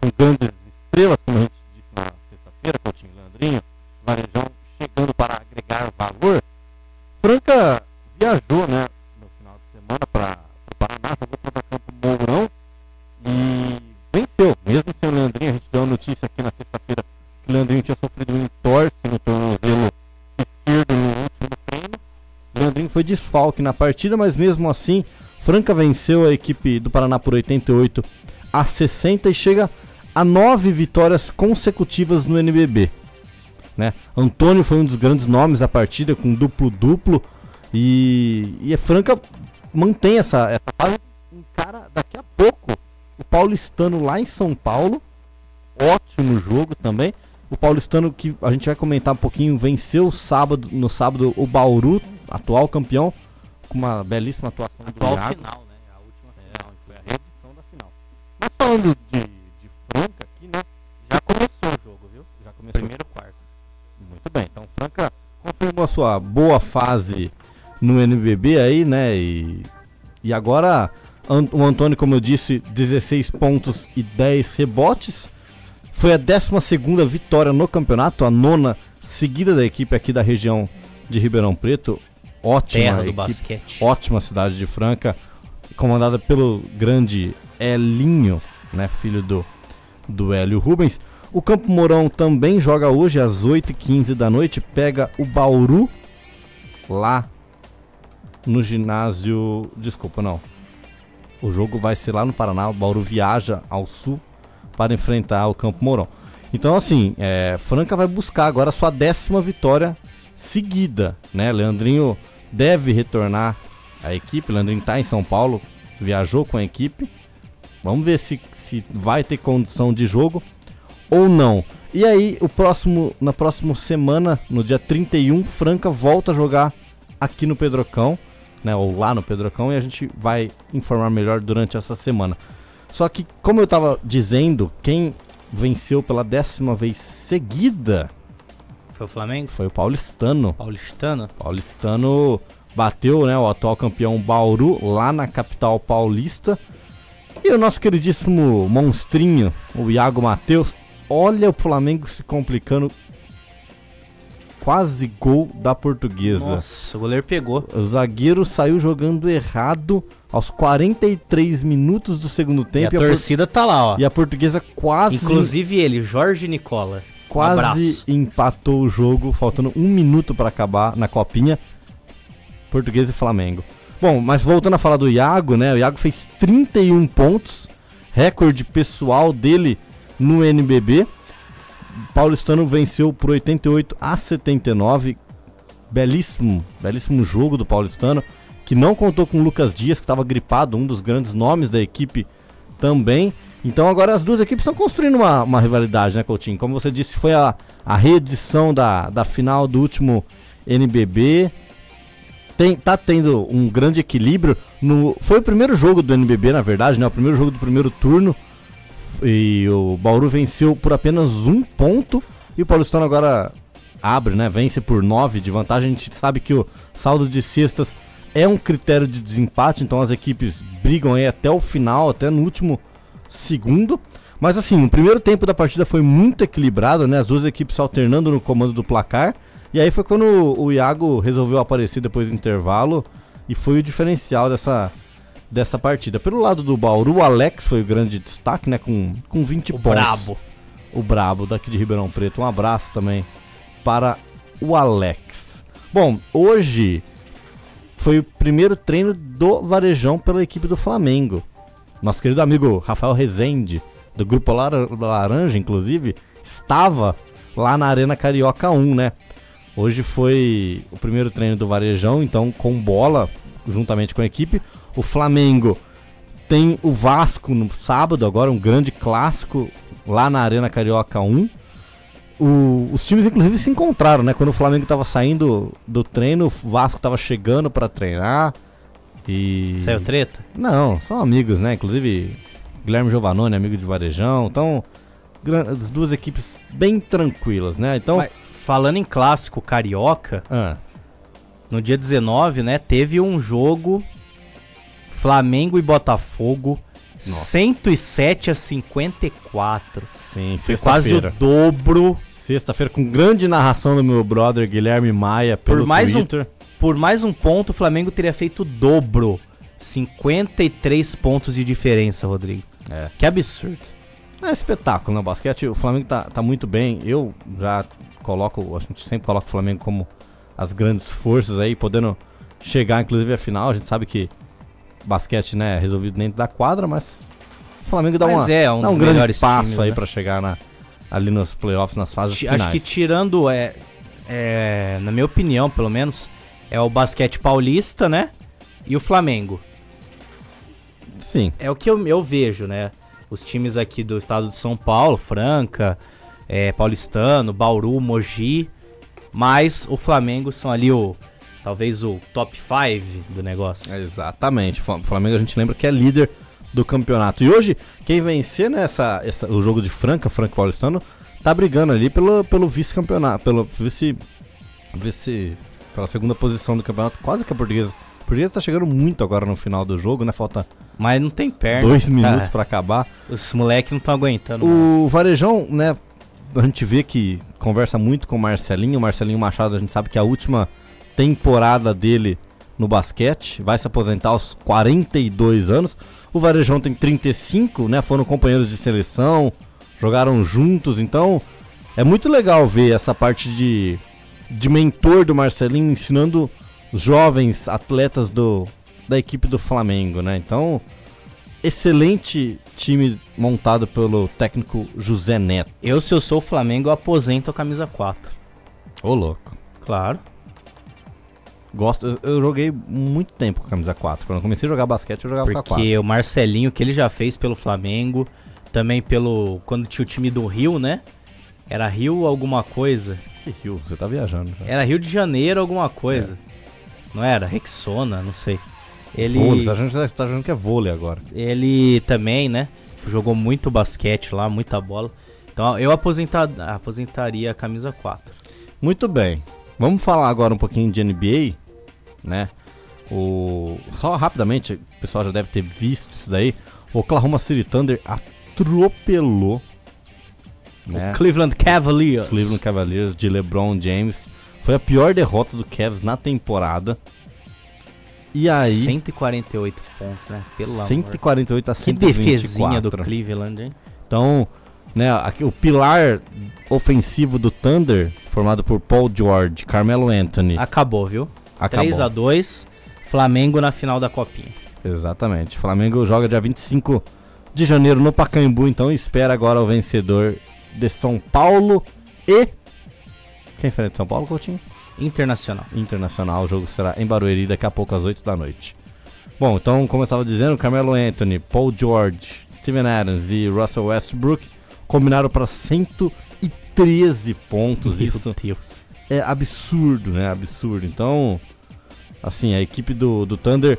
com grandes estrelas, como a gente disse na sexta-feira, Coutinho Leandrinho, Varejão chegando para agregar valor. Franca viajou, né, no final de semana para o Paraná, jogou contra Campo Mourão e venceu. Mesmo sem o Leandrinho, a gente deu a notícia aqui na sexta-feira que Leandrinho tinha sofrido um entorse no tornozelo esquerdo no último treino. Leandrinho foi desfalque na partida, mas mesmo assim, Franca venceu a equipe do Paraná por 88 a 60 e chega a nove vitórias consecutivas no NBB. Né? Antônio foi um dos grandes nomes da partida, com duplo-duplo. E, e Franca mantém essa, essa daqui a pouco, o paulistano lá em São Paulo. Ótimo jogo também. O paulistano que a gente vai comentar um pouquinho venceu sábado, no sábado o Bauru, atual campeão, com uma belíssima atuação Atual do Iago. final, né? A última É, foi a reedição da final. Mas falando de, de Franca aqui, né? Já começou o jogo, viu? Já começou. Primeiro quarto. Muito bem, então Franca confirmou a sua boa fase no NBB aí, né? E, e agora O Antônio, como eu disse, 16 pontos e 10 rebotes. Foi a 12 vitória no campeonato, a nona seguida da equipe aqui da região de Ribeirão Preto. Ótima Terra do equipe, basquete. ótima cidade de Franca, comandada pelo grande Elinho, né, filho do, do Hélio Rubens. O Campo Mourão também joga hoje às 8h15 da noite, pega o Bauru lá no ginásio. Desculpa, não. O jogo vai ser lá no Paraná. O Bauru viaja ao sul para enfrentar o Campo Mourão. Então, assim, é, Franca vai buscar agora a sua décima vitória seguida, né? Leandrinho deve retornar à equipe. Leandrinho está em São Paulo, viajou com a equipe. Vamos ver se, se vai ter condição de jogo ou não. E aí, o próximo, na próxima semana, no dia 31, Franca volta a jogar aqui no Pedrocão, né, ou lá no Pedrocão, e a gente vai informar melhor durante essa semana. Só que, como eu tava dizendo, quem venceu pela décima vez seguida Foi o Flamengo? foi o Paulistano. Paulistano? Paulistano bateu né, o atual campeão Bauru lá na capital paulista. E o nosso queridíssimo monstrinho, o Iago Matheus, olha o Flamengo se complicando. Quase gol da portuguesa. Nossa, o goleiro pegou. O zagueiro saiu jogando errado aos 43 minutos do segundo E a tempo. E a, por- torcida tá lá, ó. e a portuguesa quase, Inclusive ele, Jorge Nicola. Quase abraço. empatou o jogo, faltando um minuto para acabar na copinha. Português e Flamengo. Bom, mas voltando a falar do Iago, né? O Iago fez 31 pontos, recorde pessoal dele no NBB. Paulistano venceu por 88 a 79. Belíssimo, belíssimo jogo do Paulistano, que não contou com o Lucas Dias, que estava gripado, um dos grandes nomes da equipe também. Então agora as duas equipes estão construindo uma, uma rivalidade, né, Coutinho? Como você disse, foi a, a reedição da, da final do último NBB. Tem, tá tendo um grande equilíbrio. No, foi o primeiro jogo do NBB, na verdade, né? O primeiro jogo do primeiro turno. E o Bauru venceu por apenas um ponto. E o Paulistano agora abre, né? Vence por nove de vantagem. A gente sabe que o saldo de cestas é um critério de desempate. Então as equipes brigam aí até o final, até no último segundo. Mas assim, o primeiro tempo da partida foi muito equilibrado, né? As duas equipes alternando no comando do placar. E aí foi quando o Iago resolveu aparecer depois do intervalo. E foi o diferencial dessa, dessa partida. Pelo lado do Bauru, o Alex foi o grande destaque, né? Com, com 20 O pontos. brabo. O Brabo daqui de Ribeirão Preto. Um abraço também para o Alex. Bom, hoje foi o primeiro treino do Varejão pela equipe do Flamengo. Nosso querido amigo Rafael Rezende, do Grupo Lar- Laranja, inclusive, estava lá na Arena Carioca 1, né? Hoje foi o primeiro treino do Varejão, então com bola, juntamente com a equipe. O Flamengo tem o Vasco no sábado, agora um grande clássico lá na Arena Carioca 1. O- os times, inclusive, se encontraram, né? Quando o Flamengo estava saindo do treino, o Vasco estava chegando para treinar. E. Saiu treta? Não, são amigos, né? Inclusive, Guilherme Giovanoni, amigo de Varejão. Então, as duas equipes bem tranquilas, né? Então. Mas, falando em clássico carioca, Ah, no dia 19, né, teve um jogo Flamengo e Botafogo 107 a 54. sim, Foi quase o dobro. Sexta-feira, com grande narração do meu brother Guilherme Maia pelo Por mais um- Twitter. Por mais um ponto, o Flamengo teria feito o dobro. 53 pontos de diferença, Rodrigo. É. Que absurdo. É espetáculo, né? O basquete, o Flamengo tá, tá muito bem. Eu já coloco, a gente sempre coloca o Flamengo como as grandes forças aí, podendo chegar inclusive à final. A gente sabe que basquete, né, é resolvido dentro da quadra, mas o Flamengo dá, Mas uma, é, um dá um grande passo times, aí né? pra chegar na, ali nos playoffs, nas fases Ti- finais. Acho que tirando, é, é, na minha opinião, pelo menos, é o basquete paulista, né? E o Flamengo. Sim, É o que eu, eu vejo, né? Os times aqui do estado de São Paulo, Franca, é, Paulistano, Bauru, Mogi. Mas o Flamengo são ali o. Talvez o top 5 do negócio. exatamente. O Fla- o Flamengo a gente lembra que é líder do campeonato. E hoje, quem vencer nessa essa, o jogo de Franca, Franca Paulistano, tá brigando ali pelo, pelo vice-campeonato, pelo vice, vice pela segunda posição do campeonato, quase que a portuguesa Porque tá chegando muito agora no final do jogo, né? Falta Mas não tem perna. dois tá? minutos pra acabar. Os moleques não estão aguentando. O Varejão, né? A gente vê que conversa muito com o Marcelinho. O Marcelinho Machado, a gente sabe que a última temporada dele no basquete vai se aposentar aos 42 anos. O Varejão tem 35, né? Foram companheiros de seleção, jogaram juntos, então é muito legal ver essa parte de, de mentor do Marcelinho ensinando os jovens atletas do, da equipe do Flamengo, né? Então, excelente time montado pelo técnico José Neto. Eu, se eu sou o Flamengo, eu aposento a camisa 4. Ô, louco. Claro. Gosto, eu, eu joguei muito tempo com a camisa 4. Quando eu comecei a jogar basquete, eu jogava com a 4. Porque o Marcelinho, que ele já fez pelo Flamengo, também pelo. Quando tinha o time do Rio, né? Era Rio alguma coisa. Que rio, você tá viajando. já. Era Rio de Janeiro alguma coisa. Não era? Rexona, não sei. Ele. Vôlei, a gente tá- tá achando que é vôlei agora. Ele também, né? Jogou muito basquete lá, muita bola. Então eu aposentar, aposentaria a camisa 4. Muito bem. Vamos falar agora um pouquinho de NBA, né? O só rapidamente, o pessoal já deve ter visto isso daí. O Oklahoma City Thunder atropelou né? O Cleveland Cavaliers. Cleveland Cavaliers de LeBron James. Foi a pior derrota do Cavs na temporada. E aí, 148 pontos, né? Pelo amor. 148 a Que 124. defesinha do Cleveland, hein? Então, né, aqui, o pilar ofensivo do Thunder, formado por Paul George, Carmelo Anthony, Acabou, viu? acabou. 3 a 2 Flamengo na final da Copinha. Exatamente. Flamengo joga dia 25 de janeiro no Pacaembu, então espera agora o vencedor de São Paulo e quem enfrenta São Paulo, Coutinho? Internacional. Internacional. O jogo será em Barueri daqui a pouco às 8 da noite. Bom, então, como eu estava dizendo, Carmelo Anthony, Paul George, Steven Adams e Russell Westbrook combinaram para 113 pontos. Isso Meu Deus. é absurdo, né? Absurdo. Então, assim, a equipe do, do Thunder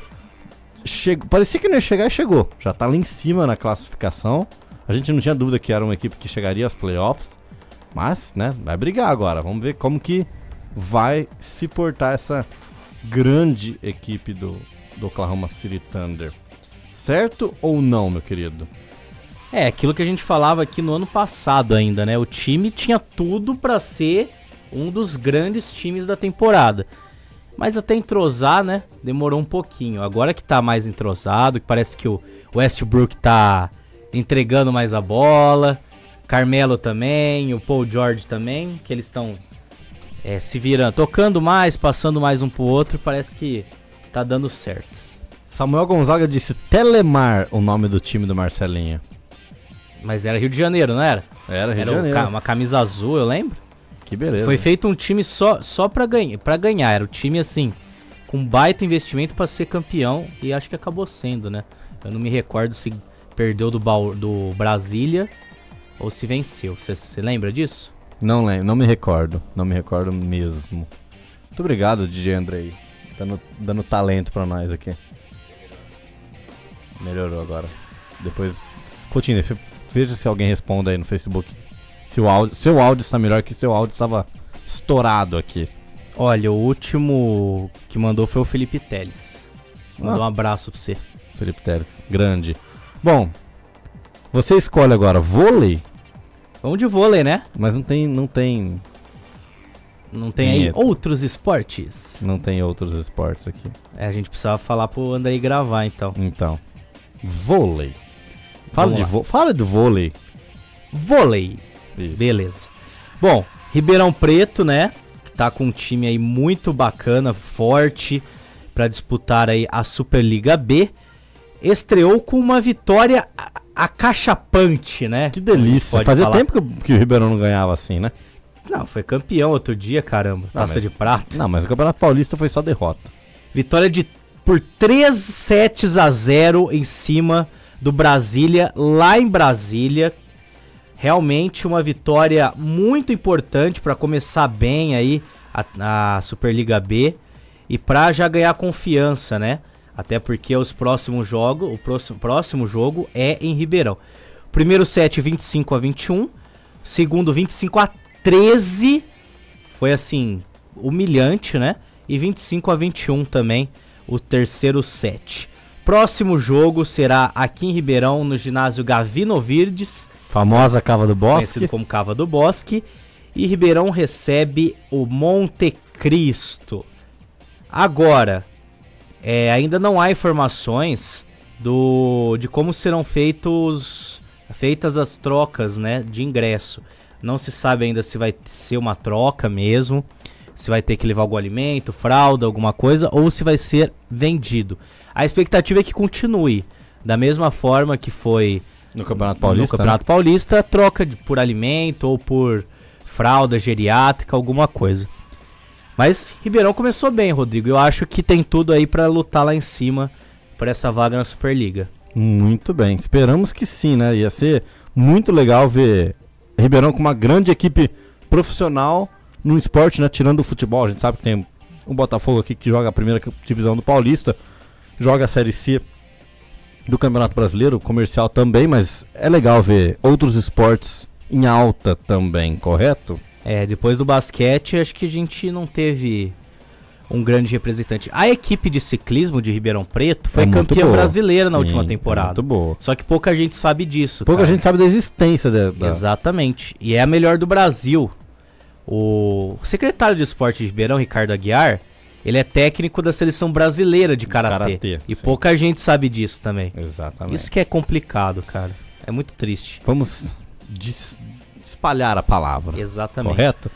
chegou, parecia que não ia chegar e chegou. Já tá lá em cima na classificação. A gente não tinha dúvida que era uma equipe que chegaria aos playoffs. Mas, né, vai brigar agora. Vamos ver como que vai se portar essa grande equipe do, do Oklahoma City Thunder. Certo ou não, meu querido? É, aquilo que a gente falava aqui no ano passado ainda, né? O time tinha tudo pra ser um dos grandes times da temporada. Mas até entrosar, né? Demorou um pouquinho. Agora que tá mais entrosado, que parece que o Westbrook tá entregando mais a bola. Carmelo também, o Paul George também, que eles estão é, se virando, tocando mais, passando mais um pro outro, parece que tá dando certo. Samuel Gonzaga disse Telemar, o nome do time do Marcelinho. Mas era Rio de Janeiro, não era? Era Rio Era de Janeiro. uma camisa azul, eu lembro. Que beleza. Foi feito um time só, só pra, ganha, pra ganhar. Era o time assim, com baita investimento pra ser campeão. E acho que acabou sendo, né? Eu não me recordo se perdeu do, do Brasília ou se venceu. Você lembra disso? Não lembro, não me recordo. Não me recordo mesmo. Muito obrigado, DJ Andrei. Dando, dando talento pra nós aqui. Melhorou agora. Depois. Coutinho, veja se alguém responde aí no Facebook. Se o áudio, seu áudio está melhor que seu áudio estava estourado aqui. Olha, o último que mandou foi o Felipe Teles. Mandou Ah. um abraço pra você. Felipe Teres, grande. Bom, você escolhe agora vôlei, Vamos de vôlei, né? mas não tem, não tem, Não tem aí outros esportes. não tem outros esportes aqui. É, a gente precisava falar pro Andrei gravar, então. Então, vôlei. Fala Vamos de lá. vôlei. Fala do vôlei. Vôlei. Isso. Beleza. Bom, Ribeirão Preto, né? Que tá com um time aí muito bacana, forte, pra disputar aí a Superliga B. Estreou com uma vitória acachapante, né? Que delícia. Fazia falar. tempo que, o- que o Ribeirão não ganhava assim, né? Não, foi campeão outro dia, caramba. Ah, Taça mas- de prata. Não, mas o Campeonato Paulista foi só derrota. Vitória de por 3 sets a 0 em cima do Brasília, lá em Brasília. Realmente uma vitória muito importante para começar bem aí a, a Superliga B e para já ganhar confiança, né? Até porque os próximos jogos, o próximo, próximo jogo é em Ribeirão. Primeiro set 25 a 21, segundo 25 a 13. Foi assim, humilhante, né? E 25 a 21 também. o terceiro set. Próximo jogo será aqui em Ribeirão, no ginásio Gavino Virdes, Famosa Cava do Bosque. conhecido como Cava do Bosque. E Ribeirão recebe o Monte Cristo. Agora, é, ainda não há informações do de como serão feitos feitas as trocas, né, de ingresso. Não se sabe ainda se vai ser uma troca mesmo, se vai ter que levar algum alimento, fralda, alguma coisa, ou se vai ser vendido. A expectativa é que continue da mesma forma que foi No Campeonato Paulista. no Campeonato Paulista, troca de- por alimento ou por fralda geriátrica, alguma coisa. Mas Ribeirão começou bem, Rodrigo. Eu acho que tem tudo aí pra lutar lá em cima por essa vaga na Superliga. Muito bem, esperamos que sim, né? Ia ser muito legal ver Ribeirão com uma grande equipe profissional no esporte, né? Tirando o futebol, a gente sabe que tem o Botafogo aqui que joga a primeira divisão do Paulista, joga a Série C do Campeonato Brasileiro, comercial também, mas é legal ver outros esportes em alta também, correto? É, depois do basquete, acho que a gente não teve um grande representante. A equipe de ciclismo de Ribeirão Preto foi É campeã boa. brasileira na Sim, última é temporada. muito boa. Só que pouca gente sabe disso. Pouca cara. gente sabe da existência da- Exatamente. E é a melhor do Brasil. O secretário de esporte de Ribeirão, Ricardo Aguiar, ele é técnico da seleção brasileira de karatê. E sim. pouca gente sabe disso também. Exatamente. Isso que é complicado, cara. É muito triste. Vamos dis- espalhar a palavra. Exatamente. Correto?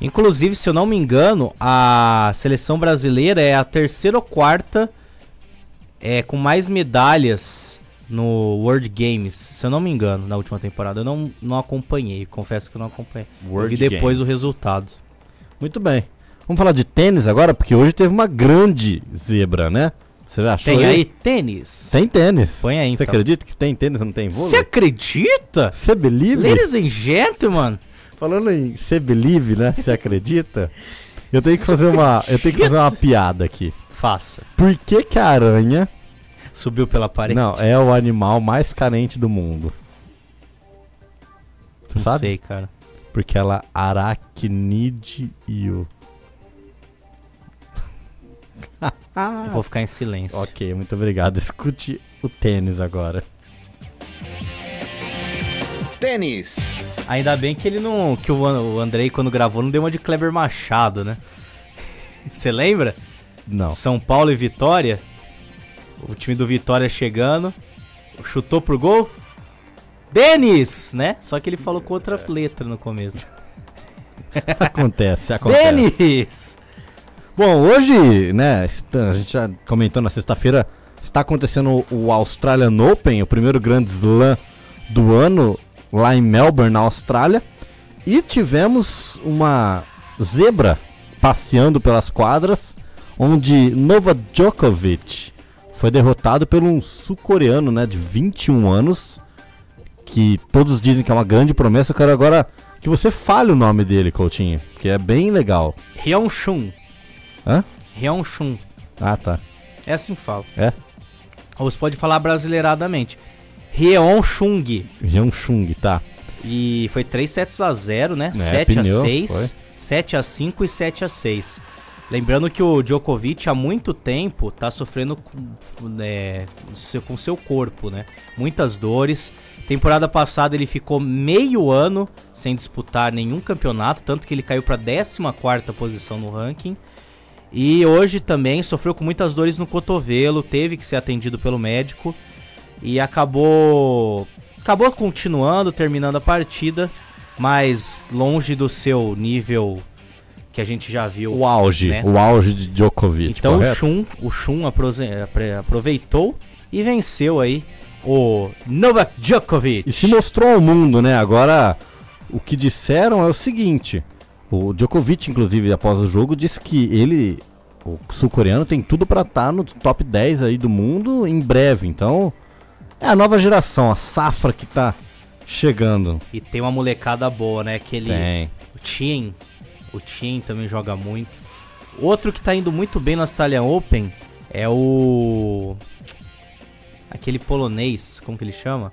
Inclusive, se eu não me engano, a seleção brasileira é a terceira ou quarta é, com mais medalhas no World Games, se eu não me engano, na última temporada. Eu não, não acompanhei, confesso que eu não acompanhei. eu World vi depois Games. o resultado. Muito bem. Vamos falar de tênis agora, porque hoje teve uma grande zebra, né? Você já achou Tem aí tênis? Tem tênis. Põe aí, Você então. acredita que tem tênis e não tem Você vôlei? acredita? Você believe? Ladies and gentlemen, Falando em você believe, né? Você acredita? Eu tenho que fazer uma, eu tenho que fazer uma piada aqui. faça. Por que que a aranha Subiu pela parede? não é o animal mais carente do mundo? Você Não sabe? sei, cara. Porque ela aracnide-io. Eu vou ficar em silêncio. Ok, muito obrigado. Escute o tênis agora. Tênis. Ainda bem que ele não. Que o An- o Andrei, quando gravou, não deu uma de Kleber Machado, né? Você lembra? Não. São Paulo e Vitória. O time do Vitória chegando. Chutou pro gol. Denis, né? Só que ele falou com outra letra no começo. Acontece, acontece. Denis! Bom, hoje, né, a gente já comentou na sexta-feira, está acontecendo o Australian Open, o primeiro grande slam do ano, lá em Melbourne, na Austrália. E tivemos uma zebra passeando pelas quadras, onde Novak Djokovic foi derrotado por um sul-coreano, né, de 21 anos, que todos dizem que é uma grande promessa. Eu quero agora que você fale o nome dele, Coutinho, que é bem legal. Hyun-Chun. Hã? Hyun-Chun. Ah, tá. É assim que fala. É? Ou você pode falar brasileiradamente. Hyun-Chung. Hyun-Chung, tá. E foi 3 sets a 0, né? É, 7 a pneu, 6, 7 a 5 e 7 a 6. Lembrando que o Djokovic há muito tempo tá sofrendo com, é, seu- com seu corpo, né? Muitas dores. Temporada passada ele ficou meio ano sem disputar nenhum campeonato, tanto que ele caiu para 14ª posição no ranking. E hoje também sofreu com muitas dores no cotovelo, teve que ser atendido pelo médico e acabou acabou continuando, terminando a partida, mas longe do seu nível que a gente já viu. O auge, né? o auge de Djokovic, Então o correto? Shun, o Shun aproze- apre- aproveitou e venceu aí o Novak Djokovic. E se mostrou ao mundo, né? Agora, o que disseram é o seguinte: o Djokovic, inclusive, após o jogo, disse que ele, o sul-coreano, tem tudo pra estar no top 10 aí do mundo em breve. Então, é a nova geração, a safra que tá chegando. E tem uma molecada boa, né? Aquele Tem. o Tien, o Tien também joga muito. Outro que tá indo muito bem no Australian Open é o aquele polonês, como que ele chama?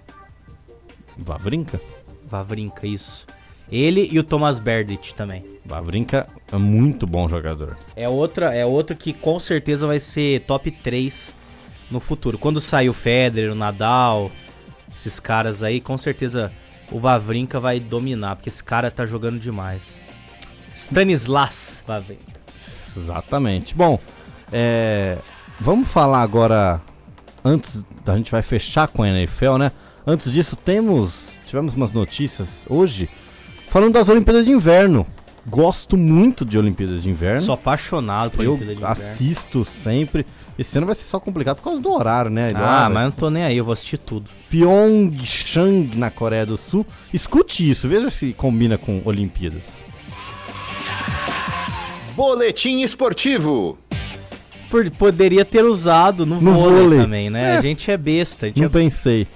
Vavrinka? Vavrinka, isso. Ele e o Thomas Berdych também. Vavrinka é muito bom jogador. É outra, é outro que com certeza vai ser top 3 no futuro. Quando sair o Federer, o Nadal, esses caras aí, com certeza o Vavrinka vai dominar, porque esse cara tá jogando demais. Stanislas Vavrinka. Exatamente. Bom, é, vamos falar agora, antes da gente vai fechar com a NFL, né? Antes disso, temos, tivemos umas notícias hoje falando das Olimpíadas de Inverno. Gosto muito de Olimpíadas de Inverno. Sou apaixonado por Eu Olimpíada de Inverno. assisto sempre. Esse ano vai ser só complicado por causa do horário, né? Ah, mas não tô nem aí, eu vou assistir tudo. Pyeongchang, na Coreia do Sul. Escute isso, veja se combina com Olimpíadas. Boletim esportivo. Por- poderia ter usado no, No vôlei, vôlei. também, né? É. A gente é besta. A gente Não é... pensei.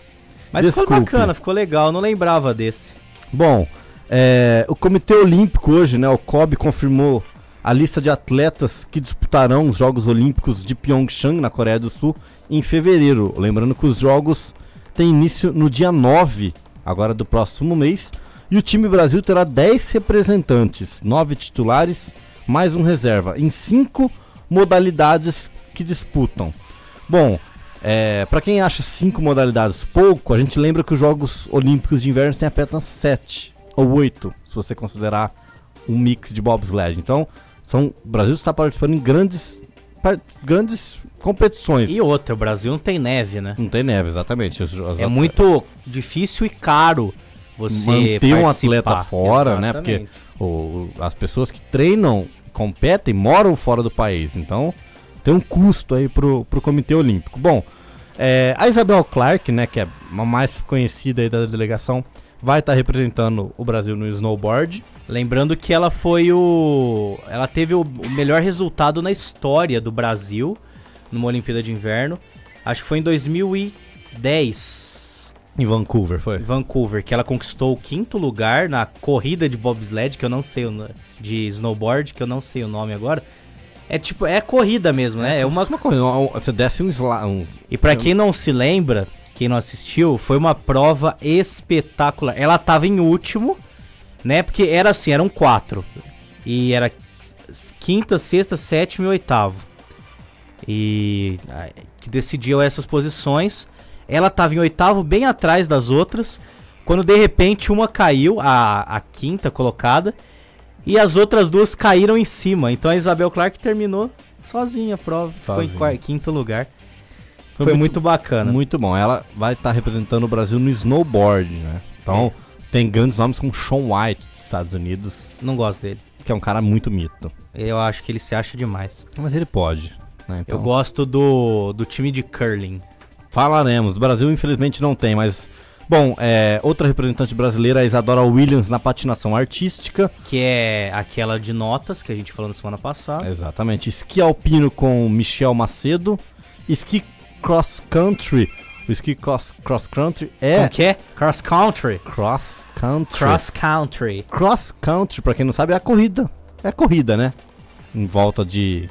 Mas ficou Desculpe. bacana, ficou legal. Não lembrava desse. Bom, é, o Comitê Olímpico hoje, né, o COB, confirmou a lista de atletas que disputarão os Jogos Olímpicos de Pyeongchang, na Coreia do Sul, em fevereiro. Lembrando que os Jogos têm início no dia 9, agora do próximo mês, e o time Brasil terá 10 representantes, 9 titulares, mais um reserva, em 5 modalidades que disputam. Bom, é, para quem acha cinco modalidades pouco, a gente lembra que os Jogos Olímpicos de Inverno têm apenas sete ou oito, se você considerar um mix de bobsled. Então, são, o Brasil está participando em grandes, grandes competições. E outra, o Brasil não tem neve, né? Não tem neve, exatamente. É muito difícil e caro você manter um participar. atleta fora, né? Porque Exatamente. o- o- as pessoas que treinam, competem, moram fora do país. Então, tem um custo aí pro, pro Comitê Olímpico. Bom, é, a Isabel Clark, né, que é a mais conhecida aí da delegação, vai estar representando o Brasil no snowboard. Lembrando que ela foi o. Ela teve o, melhor resultado na história do Brasil numa Olimpíada de Inverno. Acho que foi em 2010, Em Vancouver, em foi? Vancouver, que ela conquistou o quinto lugar na corrida de bobsled, que eu não sei o no- de snowboard, que eu não sei o nome agora. É tipo, é corrida mesmo, né? É uma uma coisa. um- Você desce um, sla, um E pra quem não se lembra, quem não assistiu, foi uma prova espetacular. Ela tava em último, né? Porque era assim, eram quatro. E era quinta, sexta, sétima e oitavo. E ah, que decidiu essas posições. Ela tava em oitavo, bem atrás das outras. Quando de repente uma caiu, a, a quinta colocada, e as outras duas caíram em cima. Então a Isabel Clark terminou sozinha a prova. Ficou em Sozinha. quar- quinto lugar. Foi Foi, muito- muito, bacana. Muito bom. Ela vai estar representando o Brasil no snowboard, né? Então, tem grandes nomes como Sean White dos Estados Unidos, Não gosto dele. que é um cara muito mito. Eu acho que ele se acha demais. Mas ele pode, né? Então, Eu gosto do, do time de curling. Falaremos. O Brasil, infelizmente, não tem, mas. Bom, é, outra representante brasileira é a Isadora Williams na patinação artística. Que é aquela de notas que a gente falou na semana passada. Exatamente. Esqui alpino com Michel Macedo. Esqui cross country. O esqui cross, cross country é. Como que é? Cross country. Cross country. Cross country. Cross country, pra quem não sabe, é a corrida. É a corrida, né? Em volta de.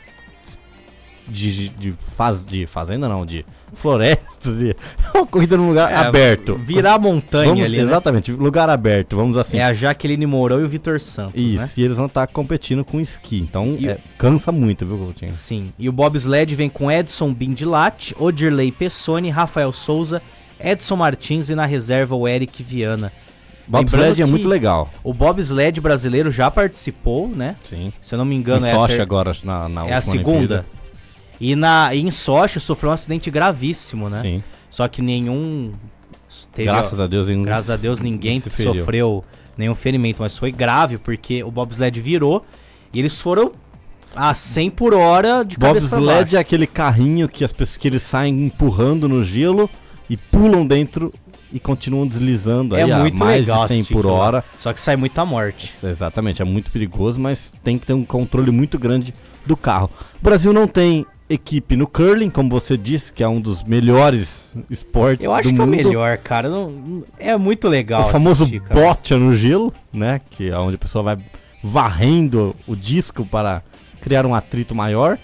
De, de, faz, de fazenda, não, de florestas. E, é uma corrida num lugar É, aberto. Virar montanha Vamos, ali, né? Exatamente, lugar aberto, vamos assim. É a Jaqueline Mourão e o Vitor Santos, Isso, né? e eles vão estar competindo com esqui. Então, E- é, cansa muito, viu, Coutinho? Sim. E o bobsled vem com Edson Bindilate, Odirley Pessoni, Rafael Souza, Edson Martins e na reserva o Eric Viana. Bobsled é muito legal. O bobsled brasileiro já participou, né? Sim. Se eu não me Em engano, é a Sochi ter- agora, na, na É a segunda. Olimpíada. E, na, e em Sochi sofreu um acidente gravíssimo, né? Sim. Só que nenhum. Teve, Graças a Deus. graças a Deus ninguém sofreu nenhum ferimento, mas foi grave porque o bobsled virou e eles foram a 100 por hora de cabeça pra Bobsled é aquele carrinho que as pessoas que eles saem empurrando no gelo e pulam dentro e continuam deslizando É aí muito a mais legal de 100 assistir por hora. Só que sai muita morte. Exatamente, é muito perigoso, mas tem que ter um controle muito grande do carro. O Brasil não tem equipe no curling, como você disse, que é um dos melhores esportes Eu acho do que é o mundo. melhor, cara. Não- é muito legal. o famoso bote no gelo, né? Que é onde a pessoa vai varrendo o disco para criar um atrito maior.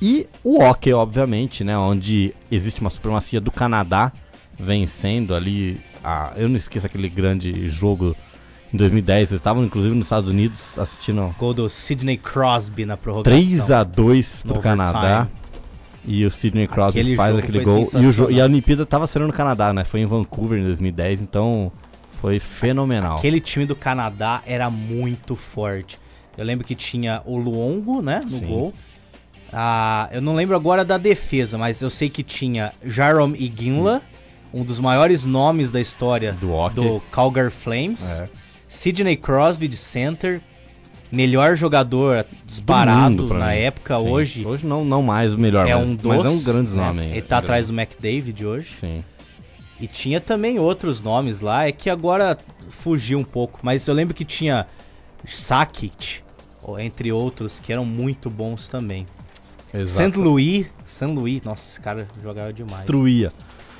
E o hockey, obviamente, né? Onde existe uma supremacia do Canadá vencendo ali. A, eu não esqueço aquele grande jogo em 2010. Eles estavam, inclusive, nos Estados Unidos assistindo Gol do Sidney Crosby na prorrogação. 3 a 2 No pro Canadá. E o Sidney Crosby Aquele faz aquele gol. E, e a Olimpíada tava sendo no Canadá, né? Foi em Vancouver em 2010, então foi fenomenal. Aquele time do Canadá era muito forte. Eu lembro que tinha o Luongo, né, no Sim. gol. Ah, eu não lembro agora da defesa, mas eu sei que tinha Jarom Iginla, um dos maiores nomes da história Do do Calgary Flames. É. Sidney Crosby de center, melhor jogador disparado Do mundo, na mim. época, Sim. hoje Hoje não, não mais o melhor, é mas, um dos. mas é um grande né? nome. Ele tá atrás do McDavid hoje. Sim. E tinha também outros nomes lá, é que agora fugiu um pouco, mas eu lembro que tinha Sakic, entre outros, que eram muito bons também. St. Louis, St. Louis, nossa, esse cara jogava demais. Destruía.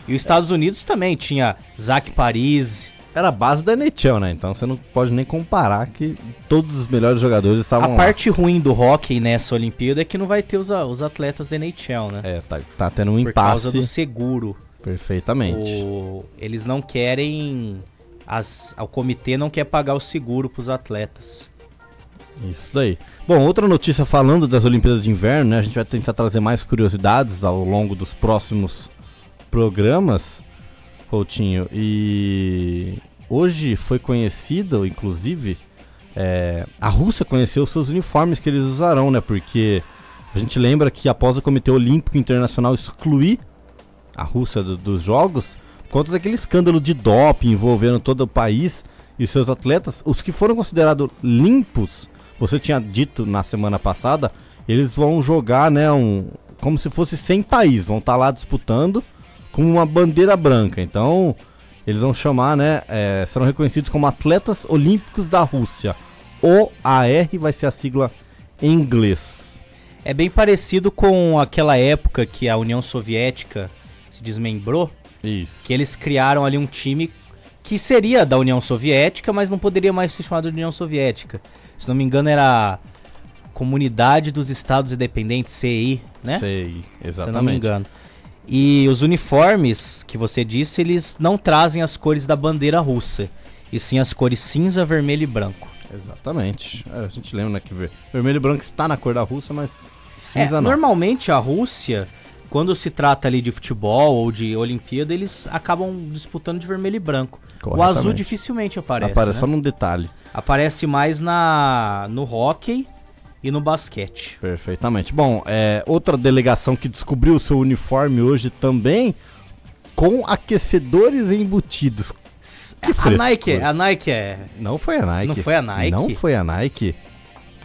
E os Estados Unidos também tinha Zach Paris. Era a base da NHL, né? Então você não pode nem comparar que todos os melhores jogadores A estavam lá. parte ruim do hockey nessa Olimpíada é que não vai ter os, a- os atletas da NHL, né? É, tá, tá tendo um Por causa impasse do seguro. perfeitamente. O- eles não querem. As, o comitê não quer pagar o seguro pros atletas. Isso daí. Bom, outra notícia falando das Olimpíadas de Inverno, né? A gente vai tentar trazer mais curiosidades ao longo dos próximos programas, Coutinho. E hoje foi conhecido, inclusive, é, a Rússia conheceu os seus uniformes que eles usarão, né? Porque a gente lembra que após o Comitê Olímpico Internacional excluir a Rússia do- dos Jogos, por conta daquele escândalo de doping envolvendo todo o país e seus atletas, os que foram considerados limpos, você tinha dito na semana passada, eles vão jogar, né, um, como se fosse sem país, vão estar lá disputando com uma bandeira branca. Então, eles vão chamar, né, é, serão reconhecidos como atletas olímpicos da Rússia. OAR vai ser a sigla em inglês. É bem parecido com aquela época que a União Soviética se desmembrou, Isso. que eles criaram ali um time que seria da União Soviética, mas não poderia mais ser chamado de União Soviética. Se não me engano, era Comunidade dos Estados Independentes, CI, né? Sei, Se eu não me exatamente. engano. E os uniformes que você disse, eles não trazem as cores da bandeira russa, e sim as cores cinza, vermelho e branco. Exatamente. É, a gente lembra né, que ver- vermelho e branco está na cor da Rússia, mas É, cinza não. normalmente a Rússia, quando se trata ali de futebol ou de Olimpíada, eles acabam disputando de vermelho e branco. O azul dificilmente aparece. Aparece né? só num detalhe. Aparece mais na no hockey e no basquete. Perfeitamente. Bom, é, outra delegação que descobriu o seu uniforme hoje também com aquecedores embutidos. Que a frescura. Nike, a Nike é. Não foi a Nike. Não foi a Nike? Não foi a Nike.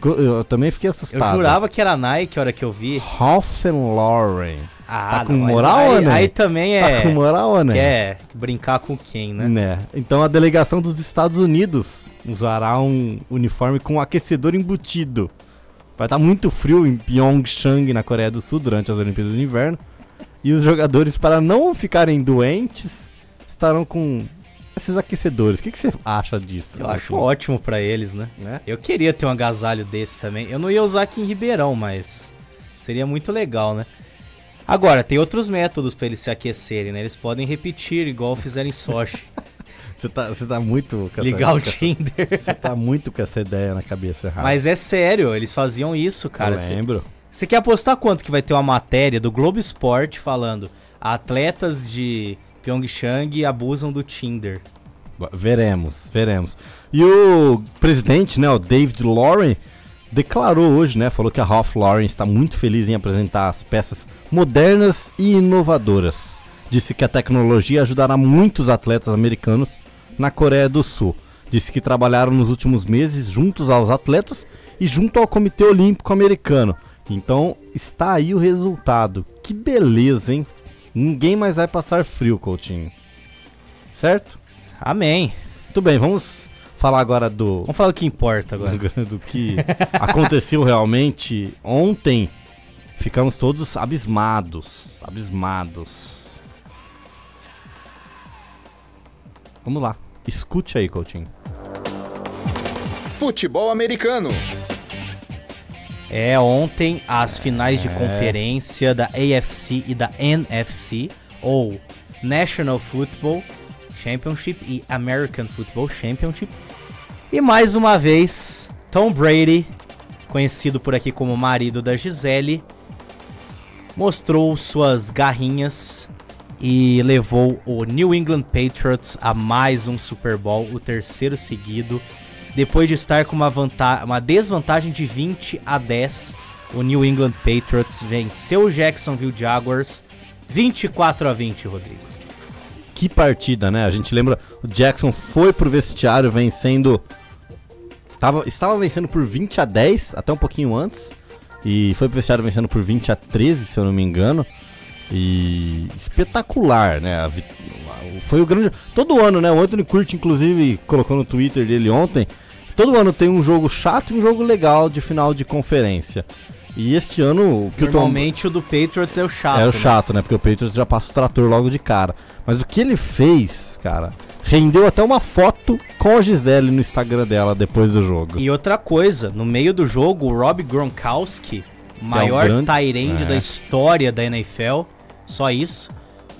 Eu também fiquei Eu assustado. jurava que era a Nike a hora que eu vi. Ralph Lauren. Ah, Tá com não, moral, aí, né? aí também é. Tá com moral, né? Quer brincar com quem, né? Né? Então a delegação dos Estados Unidos usará um uniforme com aquecedor embutido. Vai estar muito frio em Pyeongchang, na Coreia do Sul, durante as Olimpíadas de Inverno. E os jogadores, para não ficarem doentes, estarão com esses aquecedores. O que, que você acha disso? Eu acho ótimo pra eles, né? Né? Eu queria ter um agasalho desse também. Eu não ia usar aqui em Ribeirão, mas seria muito legal, né? Agora, tem outros métodos pra eles se aquecerem, né? Eles podem repetir, igual fizeram em Sochi. Você tá, você tá muito com essa, Ligar o essa- Tinder. Você tá muito com essa ideia na cabeça errada. Mas é sério, eles faziam isso, cara. Eu lembro. Você quer apostar quanto que vai ter uma matéria do Globo Esporte falando atletas de Pyeongchang abusam do Tinder? Veremos, veremos. E o presidente, né, o David Lauren, declarou hoje, né, falou que a Ralph Lauren está muito feliz em apresentar as peças modernas e inovadoras. Disse que a tecnologia ajudará muitos atletas americanos na Coreia do Sul. Disse que trabalharam nos últimos meses juntos aos atletas e junto ao Comitê Olímpico Americano. Então está aí o resultado. Que beleza, hein? Ninguém mais vai passar frio, Coutinho. Certo? Amém. Muito bem, vamos falar agora do, Vamos falar o que importa agora. do, do que aconteceu realmente ontem. Ficamos todos abismados, abismados. Vamos lá, escute aí, Coutinho. Futebol americano. É, ontem as finais É. de conferência da AFC e da NFC, ou National Football Championship e American Football Championship, E mais uma vez, Tom Brady, conhecido por aqui como marido da Gisele, mostrou suas garrinhas e levou o New England Patriots a mais um Super Bowl, o terceiro seguido. Depois de estar com uma, uma desvantagem de 20 a 10, o New England Patriots venceu o Jacksonville Jaguars 24 a 20, Rodrigo. Que partida, né? A gente lembra, o Jackson foi pro vestiário vencendo. Tava, estava vencendo por 20 a 10, até um pouquinho antes. E foi pro vestiário vencendo por 20 a 13, se eu não me engano. E espetacular, né? Foi o grande. Todo ano, né? O Anthony Curti, inclusive, colocou no Twitter dele ontem. Todo ano tem um jogo chato e um jogo legal de final de conferência. E este ano. Que Normalmente o, Tom... o do Patriots é o chato. É o né? chato, né? Porque o Patriots já passa o trator logo de cara. Mas o que ele fez, cara, rendeu até uma foto com a Gisele no Instagram dela depois do jogo. E outra coisa, no meio do jogo, o Rob Gronkowski, maior é um grande... é. da história da NFL, só isso.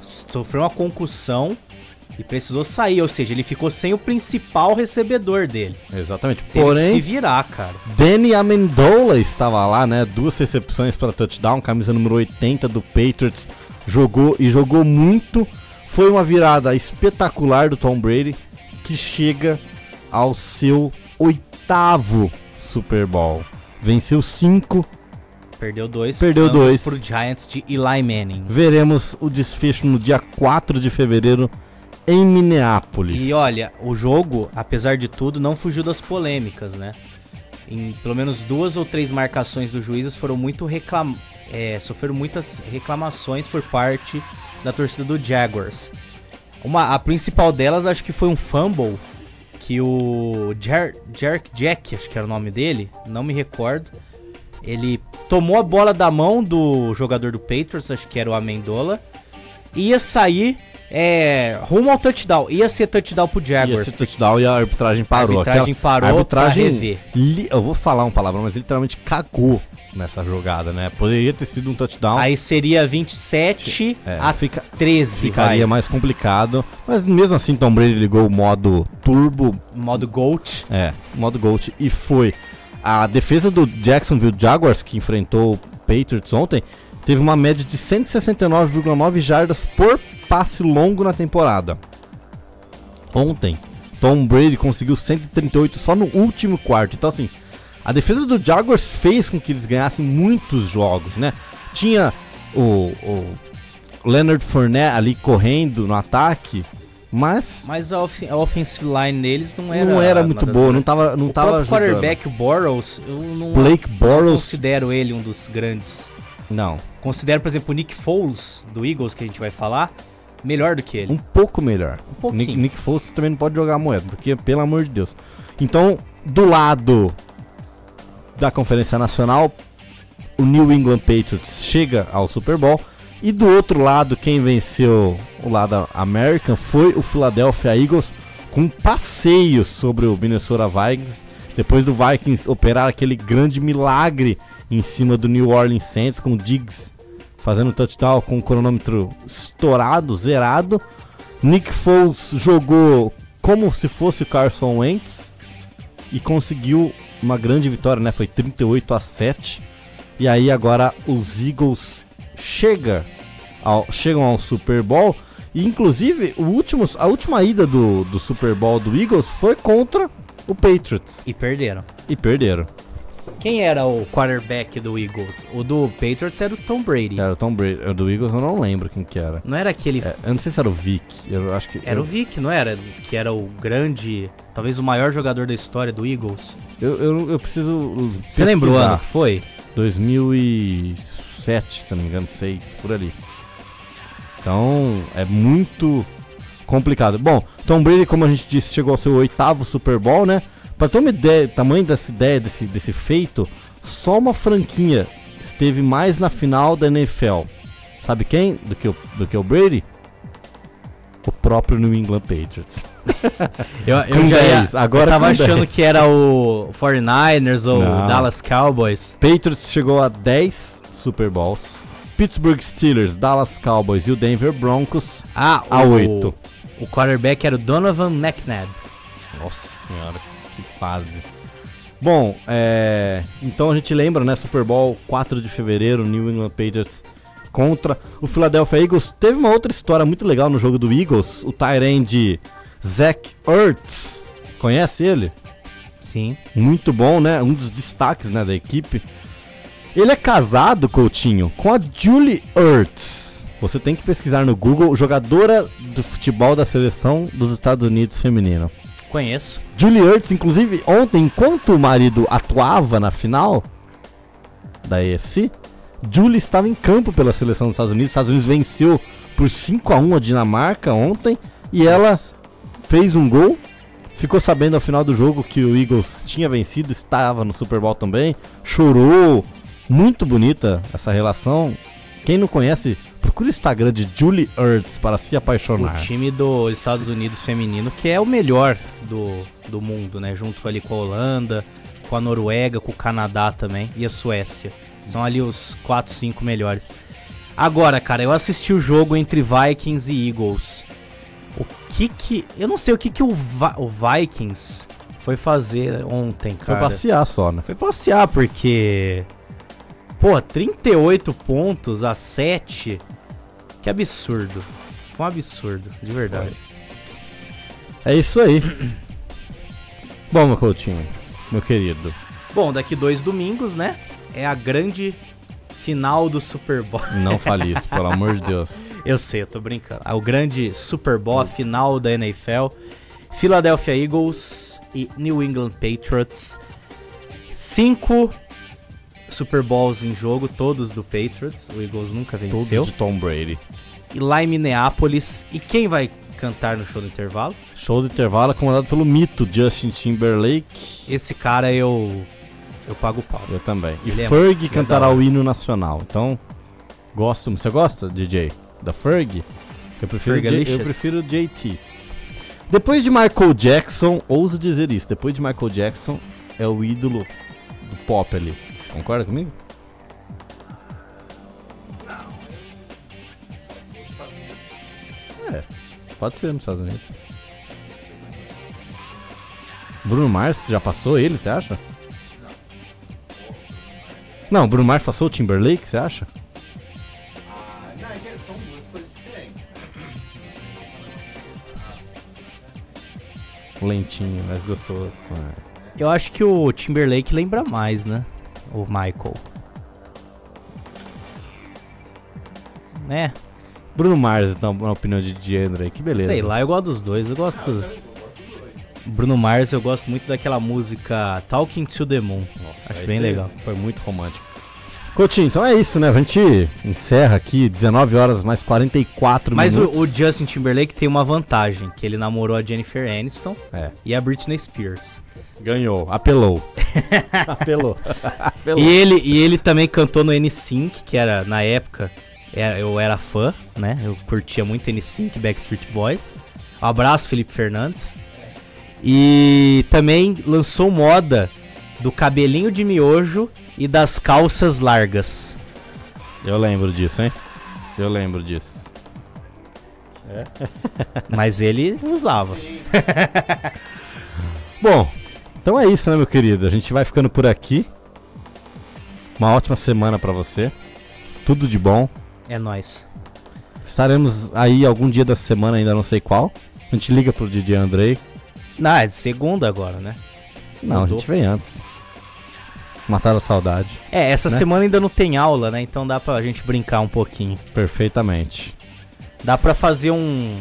Sofreu uma concussão e precisou sair, ou seja, ele ficou sem o principal recebedor dele. Exatamente. Teve Porém, se virar, cara. Danny Amendola estava lá, né? Duas recepções para touchdown, camisa número 80 do Patriots. Jogou e jogou muito. Foi uma virada espetacular do Tom Brady, que chega ao seu oitavo Super Bowl. Venceu cinco Perdeu dois. Perdeu dois. Pro Giants de Eli Manning. Veremos o desfecho no dia 4 de fevereiro em Minneapolis. E olha, o jogo, apesar de tudo, não fugiu das polêmicas, né? Em pelo menos duas ou três marcações dos juízes foram muito reclam... É, sofreram muitas reclamações por parte da torcida do Jaguars. Uma, a principal delas acho que foi um fumble que o Jer Jerk Jack, acho que era o nome dele, não me recordo, ele tomou a bola da mão do jogador do Patriots, acho que era o Amendola, ia sair é, rumo ao touchdown. Ia ser touchdown pro Jaguars. Ia ser touchdown e a arbitragem parou. A arbitragem parou a arbitragem, Eu vou falar um palavrão, mas literalmente cagou nessa jogada, né? Poderia ter sido um touchdown. Aí seria 27 é, a fica, 13. Ficaria vai. mais complicado. Mas mesmo assim, Tom Brady ligou o modo turbo. Modo GOAT. É, modo GOAT. E foi. A defesa do Jacksonville Jaguars, que enfrentou o Patriots ontem, teve uma média de 169,9 jardas por passe longo na temporada. Ontem, Tom Brady conseguiu 138 só no último quarto. Então, assim, a defesa do Jaguars fez com que eles ganhassem muitos jogos, né? Tinha o, o Leonard Fournette ali correndo no ataque, mas. Mas a, off a offensive line deles não era. Não era muito boa, não tava. Não o tava ajudando. quarterback, Boros, eu não, Blake Boros. considero ele um dos grandes. Não. Considero, por exemplo, o Nick Foles, do Eagles, que a gente vai falar, melhor do que ele. Um pouco melhor. Um pouquinho. Nick, Nick Foles também não pode jogar moeda, porque, pelo amor de Deus. Então, do lado da Conferência Nacional, o New England Patriots chega ao Super Bowl e do outro lado, quem venceu o lado American foi o Philadelphia Eagles com um passeio sobre o Minnesota Vikings. Depois do Vikings operar aquele grande milagre em cima do New Orleans Saints com o Diggs fazendo touchdown com o cronômetro estourado, zerado. Nick Foles jogou como se fosse o Carson Wentz e conseguiu uma grande vitória, né? Foi 38 a 7. E aí agora os Eagles chega ao, chegam ao Super Bowl. E inclusive, o último, a última ida do, do Super Bowl do Eagles foi contra o Patriots. E perderam. E perderam. Quem era o quarterback do Eagles? O do Patriots era o Tom Brady. Era o Tom Brady. O do Eagles eu não lembro quem que era. Não era aquele. É, eu não sei se era o Vic. Eu acho que. Era eu... o Vic, não era? Que era o grande. Talvez o maior jogador da história do Eagles. Eu, eu, eu preciso. Você lembrou o ano que foi? 2007, se não me engano, 6, por ali. Então é muito complicado. Bom, Tom Brady, como a gente disse, chegou ao seu oitavo Super Bowl, né? Pra ter uma ideia, tamanho dessa ideia, desse, desse feito, só uma franquinha esteve mais na final da NFL. Sabe quem? Do que o, do que o Brady? O próprio New England Patriots. eu, eu já ia, agora eu tava achando 10. que era o 49ers ou o Dallas Cowboys. Patriots chegou a 10 Super Bowls. Pittsburgh Steelers, Dallas Cowboys e o Denver Broncos ah, a o, 8. O quarterback era o Donovan McNabb. Nossa senhora, Que fase. Bom, é, então a gente lembra, né? Super Bowl 4 de fevereiro, New England Patriots contra o Philadelphia Eagles. Teve uma outra história muito legal no jogo do Eagles. O Tyrande Zach Ertz. Conhece ele? Sim. Muito bom, né? Um dos destaques né, da equipe. Ele é casado, Coutinho, com a Julie Ertz. Você tem que pesquisar no Google jogadora do futebol da seleção dos Estados Unidos feminino. Conheço. Julie Ertz, inclusive, ontem, enquanto o marido atuava na final da AFC, Julie estava em campo pela seleção dos Estados Unidos. Os Estados Unidos venceu por 5 a 1 a Dinamarca ontem e ela fez um gol. Ficou sabendo ao final do jogo que o Eagles tinha vencido, estava no Super Bowl também, chorou. Muito bonita essa relação. Quem não conhece, procura o Instagram de Julie Ertz para se O apaixonar. time dos Estados Unidos feminino, que é o melhor do, do mundo, né? Junto ali com a Holanda, com a Noruega, com o Canadá também e a Suécia. São ali os 4, 5 melhores. Agora, cara, eu assisti o jogo entre Vikings e Eagles. O que que. Eu não sei o que que o, Va- o Vikings foi fazer ontem, Foi cara. passear só, né? Foi passear, porque. Pô, 38 pontos a 7. Que absurdo. Um absurdo, de verdade. É isso aí. Bom, meu Coutinho, meu querido. Bom, daqui dois domingos, né? É a grande final do Super Bowl. Não fale isso, pelo amor de Deus. Eu sei, eu tô brincando. É o grande Super Bowl, a final da NFL. Philadelphia Eagles e New England Patriots. Cinco Super Bowls em jogo, todos do Patriots. O Eagles nunca venceu. de Tom Brady. E lá em Minneapolis. E quem vai cantar no show do intervalo? Show do intervalo comandado pelo mito Justin Timberlake. Esse cara eu. Eu pago o pau. Eu também. E Ele é- Ferg é cantará o hino nacional. Então, gosto. Você gosta, DJ? Da Ferg? Eu prefiro, J- eu prefiro JT. Depois de Michael Jackson, ouso dizer isso, depois de Michael Jackson, é o ídolo do pop ali. Concorda comigo? É, pode ser nos Estados Unidos. Bruno Mars já passou ele, você acha? Não, Bruno Mars passou o Timberlake, você acha? Lentinho, mas gostoso. Eu acho que o Timberlake lembra mais, né? O Michael. É, Bruno Mars, na, na opinião de DJ André, que beleza. sei lá, eu gosto dos dois. Eu gosto. Bruno Mars, eu gosto muito daquela música Talking to the Moon. Nossa, Acho bem legal. Foi muito romântico. Coutinho, então é isso, né? A gente encerra aqui, 19 horas mais 44 Mas o, minutos. o Justin Timberlake tem uma vantagem, que ele namorou a Jennifer Aniston É, e a Britney Spears. Ganhou, apelou. apelou. apelou. E ele, e ele também cantou no N-Sync, que era, na época, era- eu era fã, né? Eu curtia muito N-Sync, Backstreet Boys. Um abraço, Felipe Fernandes. E também lançou moda do cabelinho de miojo e das calças largas. Eu lembro disso, hein? Eu lembro disso. Mas ele usava. Bom, então é isso, né, meu querido? A gente vai ficando por aqui. Uma ótima semana pra você. Tudo de bom. É nóis. Estaremos aí algum dia da semana, ainda não sei qual. A gente liga pro DJ Andrei. Ah, é segunda agora, né? Não, Mudou. a gente vem antes. Matar a saudade. É, essa Né? semana ainda não tem aula, né? Então dá pra gente brincar um pouquinho. Perfeitamente. Dá pra fazer um.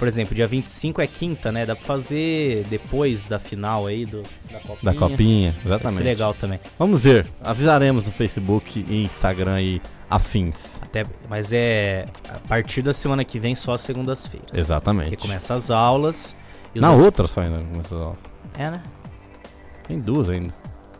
Por exemplo, dia 25 é quinta, né? Dá pra fazer depois da final aí do, da Copinha. Da copinha, exatamente. legal também. Vamos ver. Avisaremos no Facebook e Instagram e afins. Até, mas é a partir da semana que vem só segundas-feiras. Exatamente. Porque começa as aulas. Na nossos- outra só ainda começou. É, né? Tem duas ainda.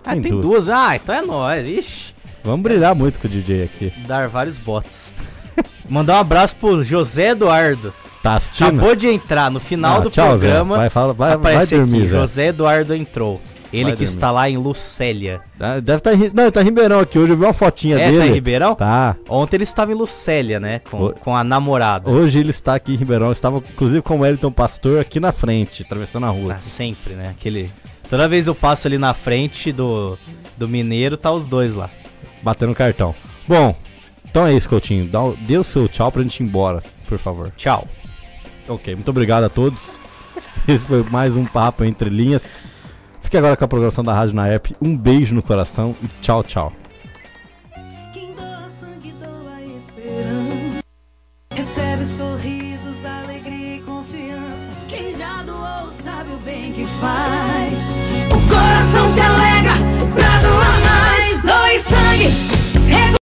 Ah, Tem tem, duas. duas. Ah, então é nóis. Ixi. Vamos brilhar muito com o DJ aqui. Dar vários bots. Mandar um abraço pro José Eduardo. Tá assistindo? Acabou de entrar no final Ah, do tchau, Zé. programa. Vai, fala, vai, vai dormir, aqui, Zé. José Eduardo entrou. Ele Vai que dormir. está lá em Lucélia. Ah, Deve estar em, não, tá em Ribeirão aqui. Hoje eu vi uma fotinha É, dele. tá em Ribeirão? Tá. Ontem ele estava em Lucélia, né? Com, Oi. com a namorada. Hoje ele está aqui em Ribeirão. Estava inclusive com o Wellington Pastor aqui na frente, atravessando a rua. Ah, sempre, né? Aquele Toda vez eu passo ali na frente do, do Mineiro, tá os dois lá. Batendo cartão. Bom, então é isso, Coutinho. Dá, o- dê o seu tchau pra gente ir embora, por favor. Tchau. Ok, muito obrigado a todos. Esse foi mais um papo entre linhas. Fique agora com a programação da Rádio na app. Um beijo no coração e tchau, tchau. Recebe sorrisos, alegria e confiança. Quem já doou sabe o bem que faz. O coração se alegra pra doar mais. Doe sangue.